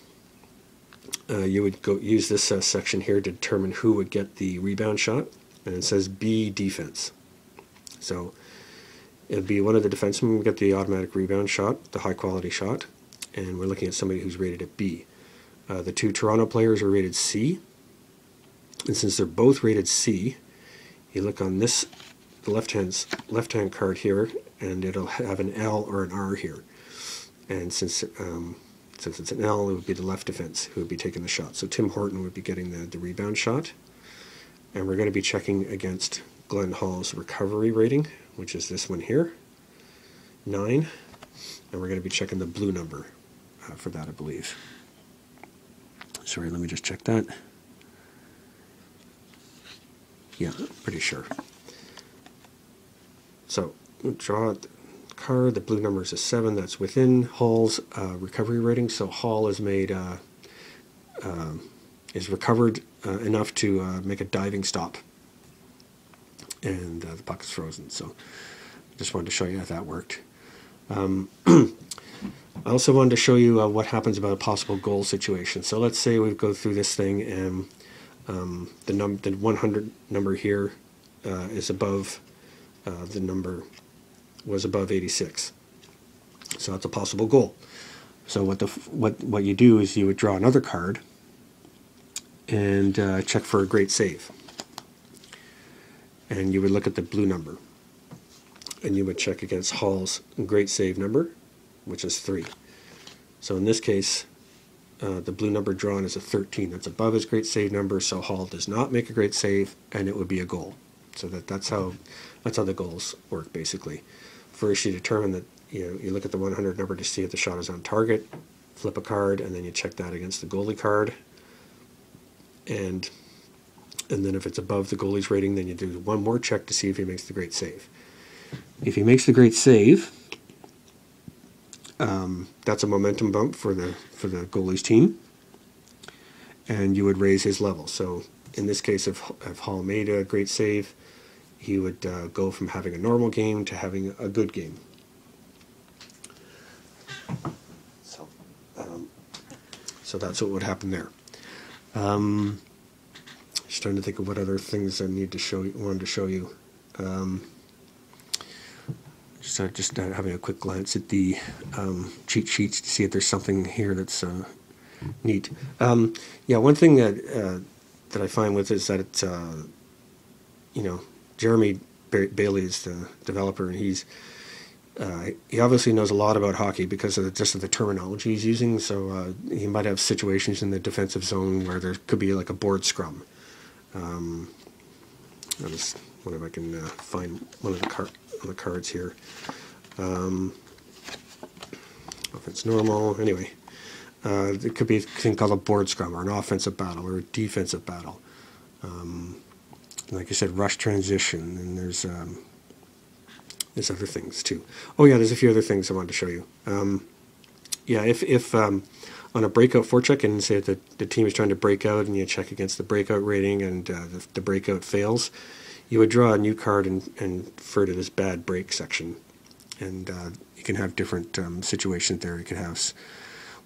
uh, you would go use this uh, section here to determine who would get the rebound shot, and it says B defense. So it'd be one of the defensemen. Would get the automatic rebound shot, the high quality shot, and we're looking at somebody who's rated at B. Uh, the two Toronto players are rated C, and since they're both rated C, you look on this left hand left hand card here, and it'll have an L or an R here. And since um, since it's an L, it would be the left defense who would be taking the shot. So Tim Horton would be getting the, the rebound shot, and we're going to be checking against Glenn Hall's recovery rating, which is this one here, nine, and we're going to be checking the blue number uh, for that, I believe. Sorry, let me just check that. Yeah, pretty sure. So draw the card. The blue number is a seven. That's within Hall's uh, recovery rating. So Hall is made uh, uh, is recovered uh, enough to uh, make a diving stop, and uh, the puck is frozen. So just wanted to show you how that worked. Um, I also wanted to show you uh, what happens about a possible goal situation. So let's say we go through this thing and um, the, num the 100 number here uh, is above uh, the number was above 86. So that's a possible goal. So what the what what you do is you would draw another card and uh, check for a great save, and you would look at the blue number, and you would check against Hall's great save number, which is three. So in this case, uh, the blue number drawn is a 13. That's above his great save number, so Hall does not make a great save, and it would be a goal. So that that's how that's how the goals work basically. First, you determine that you know you look at the 100 number to see if the shot is on target, flip a card, and then you check that against the goalie card. And and then if it's above the goalie's rating, then you do one more check to see if he makes the great save. If he makes the great save, um, that's a momentum bump for the for the goalie's team, and you would raise his level. So in this case, if if Hall made a great save, he would uh, go from having a normal game to having a good game. So, um, so that's what would happen there. Um, just trying to think of what other things I need to show you. Wanted to show you. Um, just just uh, having a quick glance at the um, cheat sheets to see if there's something here that's uh, neat. Um, yeah, one thing that uh, that I find with is that it's uh, you know Jeremy ba- Bailey is the developer, and he's uh, he obviously knows a lot about hockey because of the, just of the terminology he's using. So he might have situations in the defensive zone where there could be like a board scrum. Um, I just wonder if I can uh, find one of the car- the cards here. Um, if it's normal, anyway. Uh, it could be a thing called a board scrum or an offensive battle or a defensive battle. Um, like I said, rush transition, and there's um, there's other things too. Oh yeah, there's a few other things I wanted to show you. Um, yeah, if if um, on a breakout forecheck and say that the team is trying to break out and you check against the breakout rating and uh, the, the, breakout fails, you would draw a new card and, and refer to this bad break section. And uh, you can have different um, situations there. You could have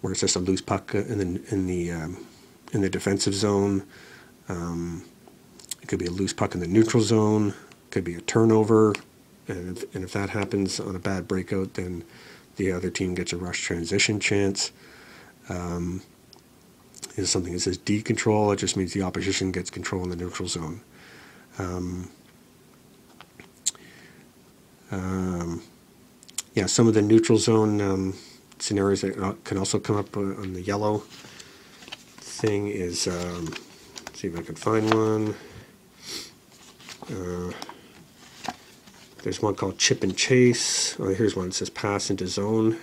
where it's just a loose puck in the in the um, in the defensive zone. Um, it could be a loose puck in the neutral zone. It could be a turnover. And if, and if that happens on a bad breakout, then the other team gets a rush transition chance. Um, is something that says D control. It just means the opposition gets control in the neutral zone. Um, um, yeah, some of the neutral zone um, scenarios that can also come up on the yellow thing is, um, see if I can find one. Uh, there's one called Chip and Chase. Oh, here's one that says Pass into Zone.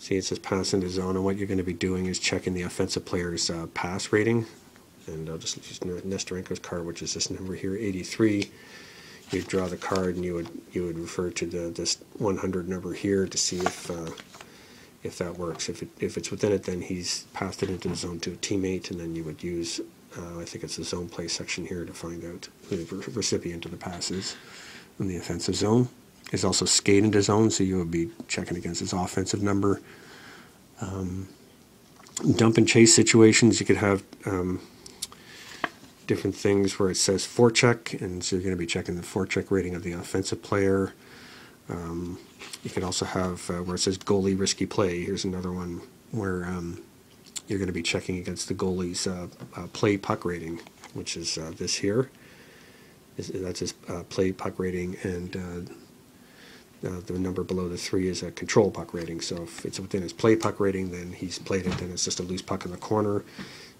See, it says Pass into Zone, and what you're going to be doing is checking the offensive player's uh, pass rating. And I'll just use Nesterenko's card, which is this number here, 83. You'd draw the card, and you would you would refer to the this 100 number here to see if uh, if that works. If it, if it's within it, then he's passed it into the zone to a teammate, and then you would use uh, I think it's the zone play section here to find out who the recipient of the pass is in the offensive zone. There's also skating into zone, so you would be checking against his offensive number. Um, dump and chase situations, you could have um, different things where it says forecheck, and so you're going to be checking the forecheck rating of the offensive player. Um, you could also have uh, where it says goalie risky play. Here's another one where um, you're going to be checking against the goalie's uh, uh, play puck rating, which is uh, this here. that's his uh, play puck rating, and uh, uh, the number below the three is a control puck rating. So if it's within his play puck rating, then he's played it, then it's just a loose puck in the corner.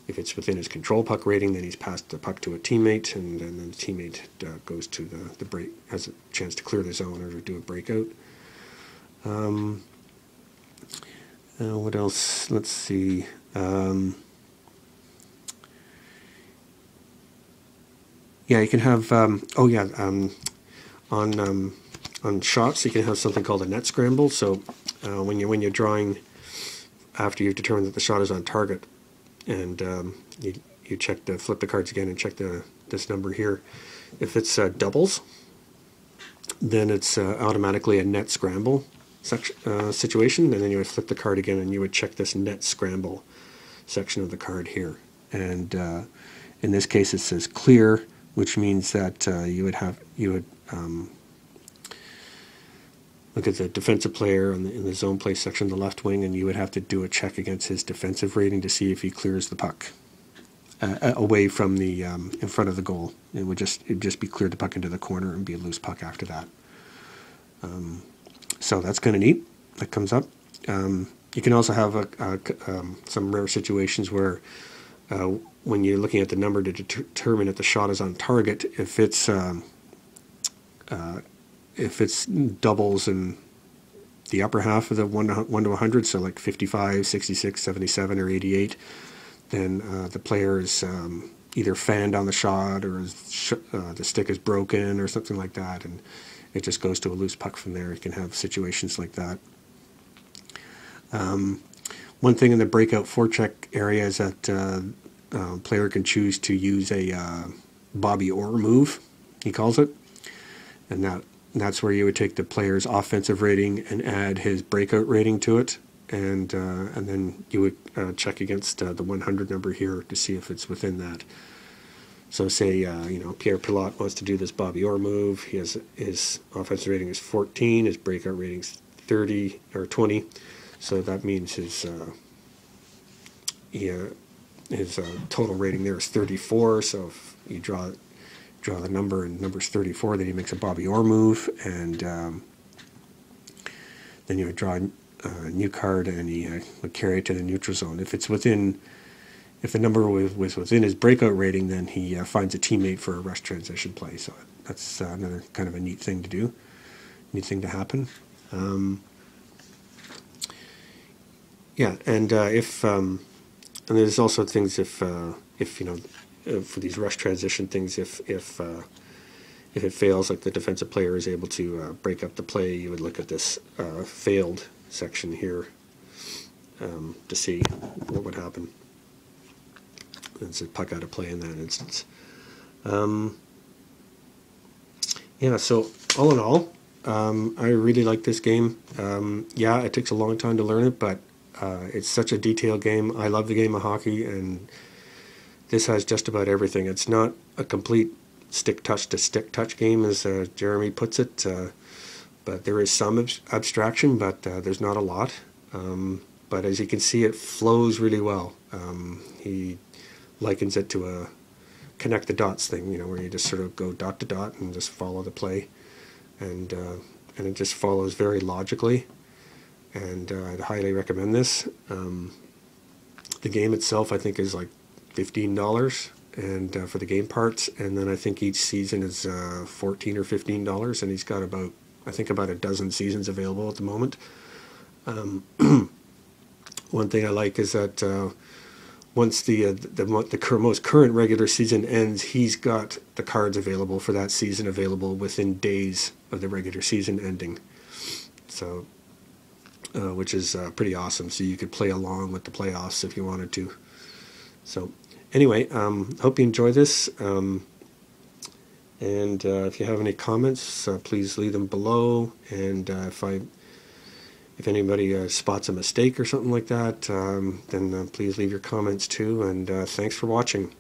If it's within his control puck rating, then he's passed the puck to a teammate, and, then the teammate goes to the, the break, has a chance to clear the zone or do a breakout. Um, what else? Let's see. Um, Yeah, you can have. Um, oh yeah, um, on um, on shots you can have something called a net scramble. So uh, when you when you're drawing after you've determined that the shot is on target, and um, you you check the flip the cards again and check the this number here. If it's uh, doubles, then it's uh, automatically a net scramble section, uh, situation, and then you would flip the card again and you would check this net scramble section of the card here. And uh, in this case, it says clear, which means that uh, you would have you would um, look at the defensive player in the, in the zone play section, the left wing, and you would have to do a check against his defensive rating to see if he clears the puck uh, away from the um, in front of the goal. It would just it just be cleared the puck into the corner and be a loose puck after that. Um, so that's kind of neat. That comes up. Um, you can also have a, a, um, some rare situations where uh, when you're looking at the number to determine if the shot is on target, if it's um, uh, if it's doubles in the upper half of the 1 to, 1 to 100, so like 55, 66, 77, or 88, then uh, the player is um, either fanned on the shot or sh- uh, the stick is broken or something like that, and it just goes to a loose puck from there. You can have situations like that. Um, one thing in the breakout forecheck area is that uh, uh, player can choose to use a uh, Bobby Orr move, he calls it, and that that's where you would take the player's offensive rating and add his breakout rating to it, and uh, and then you would uh, check against uh, the 100 number here to see if it's within that. So say uh, you know Pierre Pilote wants to do this Bobby Orr move. He has his offensive rating is 14, his breakout rating is 30 or 20. So that means his uh, his uh, total rating there is 34. So if you draw draw the number and number's 34, then he makes a Bobby Orr move, and um, then you would draw a new card and he uh, would carry it to the neutral zone. If it's within if the number was, was within his breakout rating, then he uh, finds a teammate for a rush transition play. So that's uh, another kind of a neat thing to do, neat thing to happen. Um, yeah, and uh, if um, and there's also things if uh, if you know uh, for these rush transition things if if uh, if it fails, like the defensive player is able to break up the play, you would look at this failed section here um, to see what would happen. It's a puck out of play in that instance. Um, yeah, so all in all, um, I really like this game. Um, yeah, it takes a long time to learn it, but uh, it's such a detailed game. I love the game of hockey, and this has just about everything. It's not a complete stick touch to stick touch game, as uh, Jeremy puts it, uh, but there is some ab- abstraction, but uh, there's not a lot. Um, but as you can see, it flows really well. Um, he likens it to a connect the dots thing, you know, where you just sort of go dot to dot and just follow the play, and uh, and it just follows very logically. And uh, I'd highly recommend this. Um, the game itself, I think, is like fifteen dollars, and uh, for the game parts, and then I think each season is uh, fourteen or fifteen dollars, and he's got about I think about a dozen seasons available at the moment. Um, one thing I like is that uh, once the, uh, the the most current regular season ends, he's got the cards available for that season available within days of the regular season ending. So, uh, which is uh, pretty awesome. So you could play along with the playoffs if you wanted to. So, anyway, um, hope you enjoy this. Um, and uh, if you have any comments, uh, please leave them below. And uh, if I if anybody uh, spots a mistake or something like that, um, then uh, please leave your comments too. And uh, thanks for watching.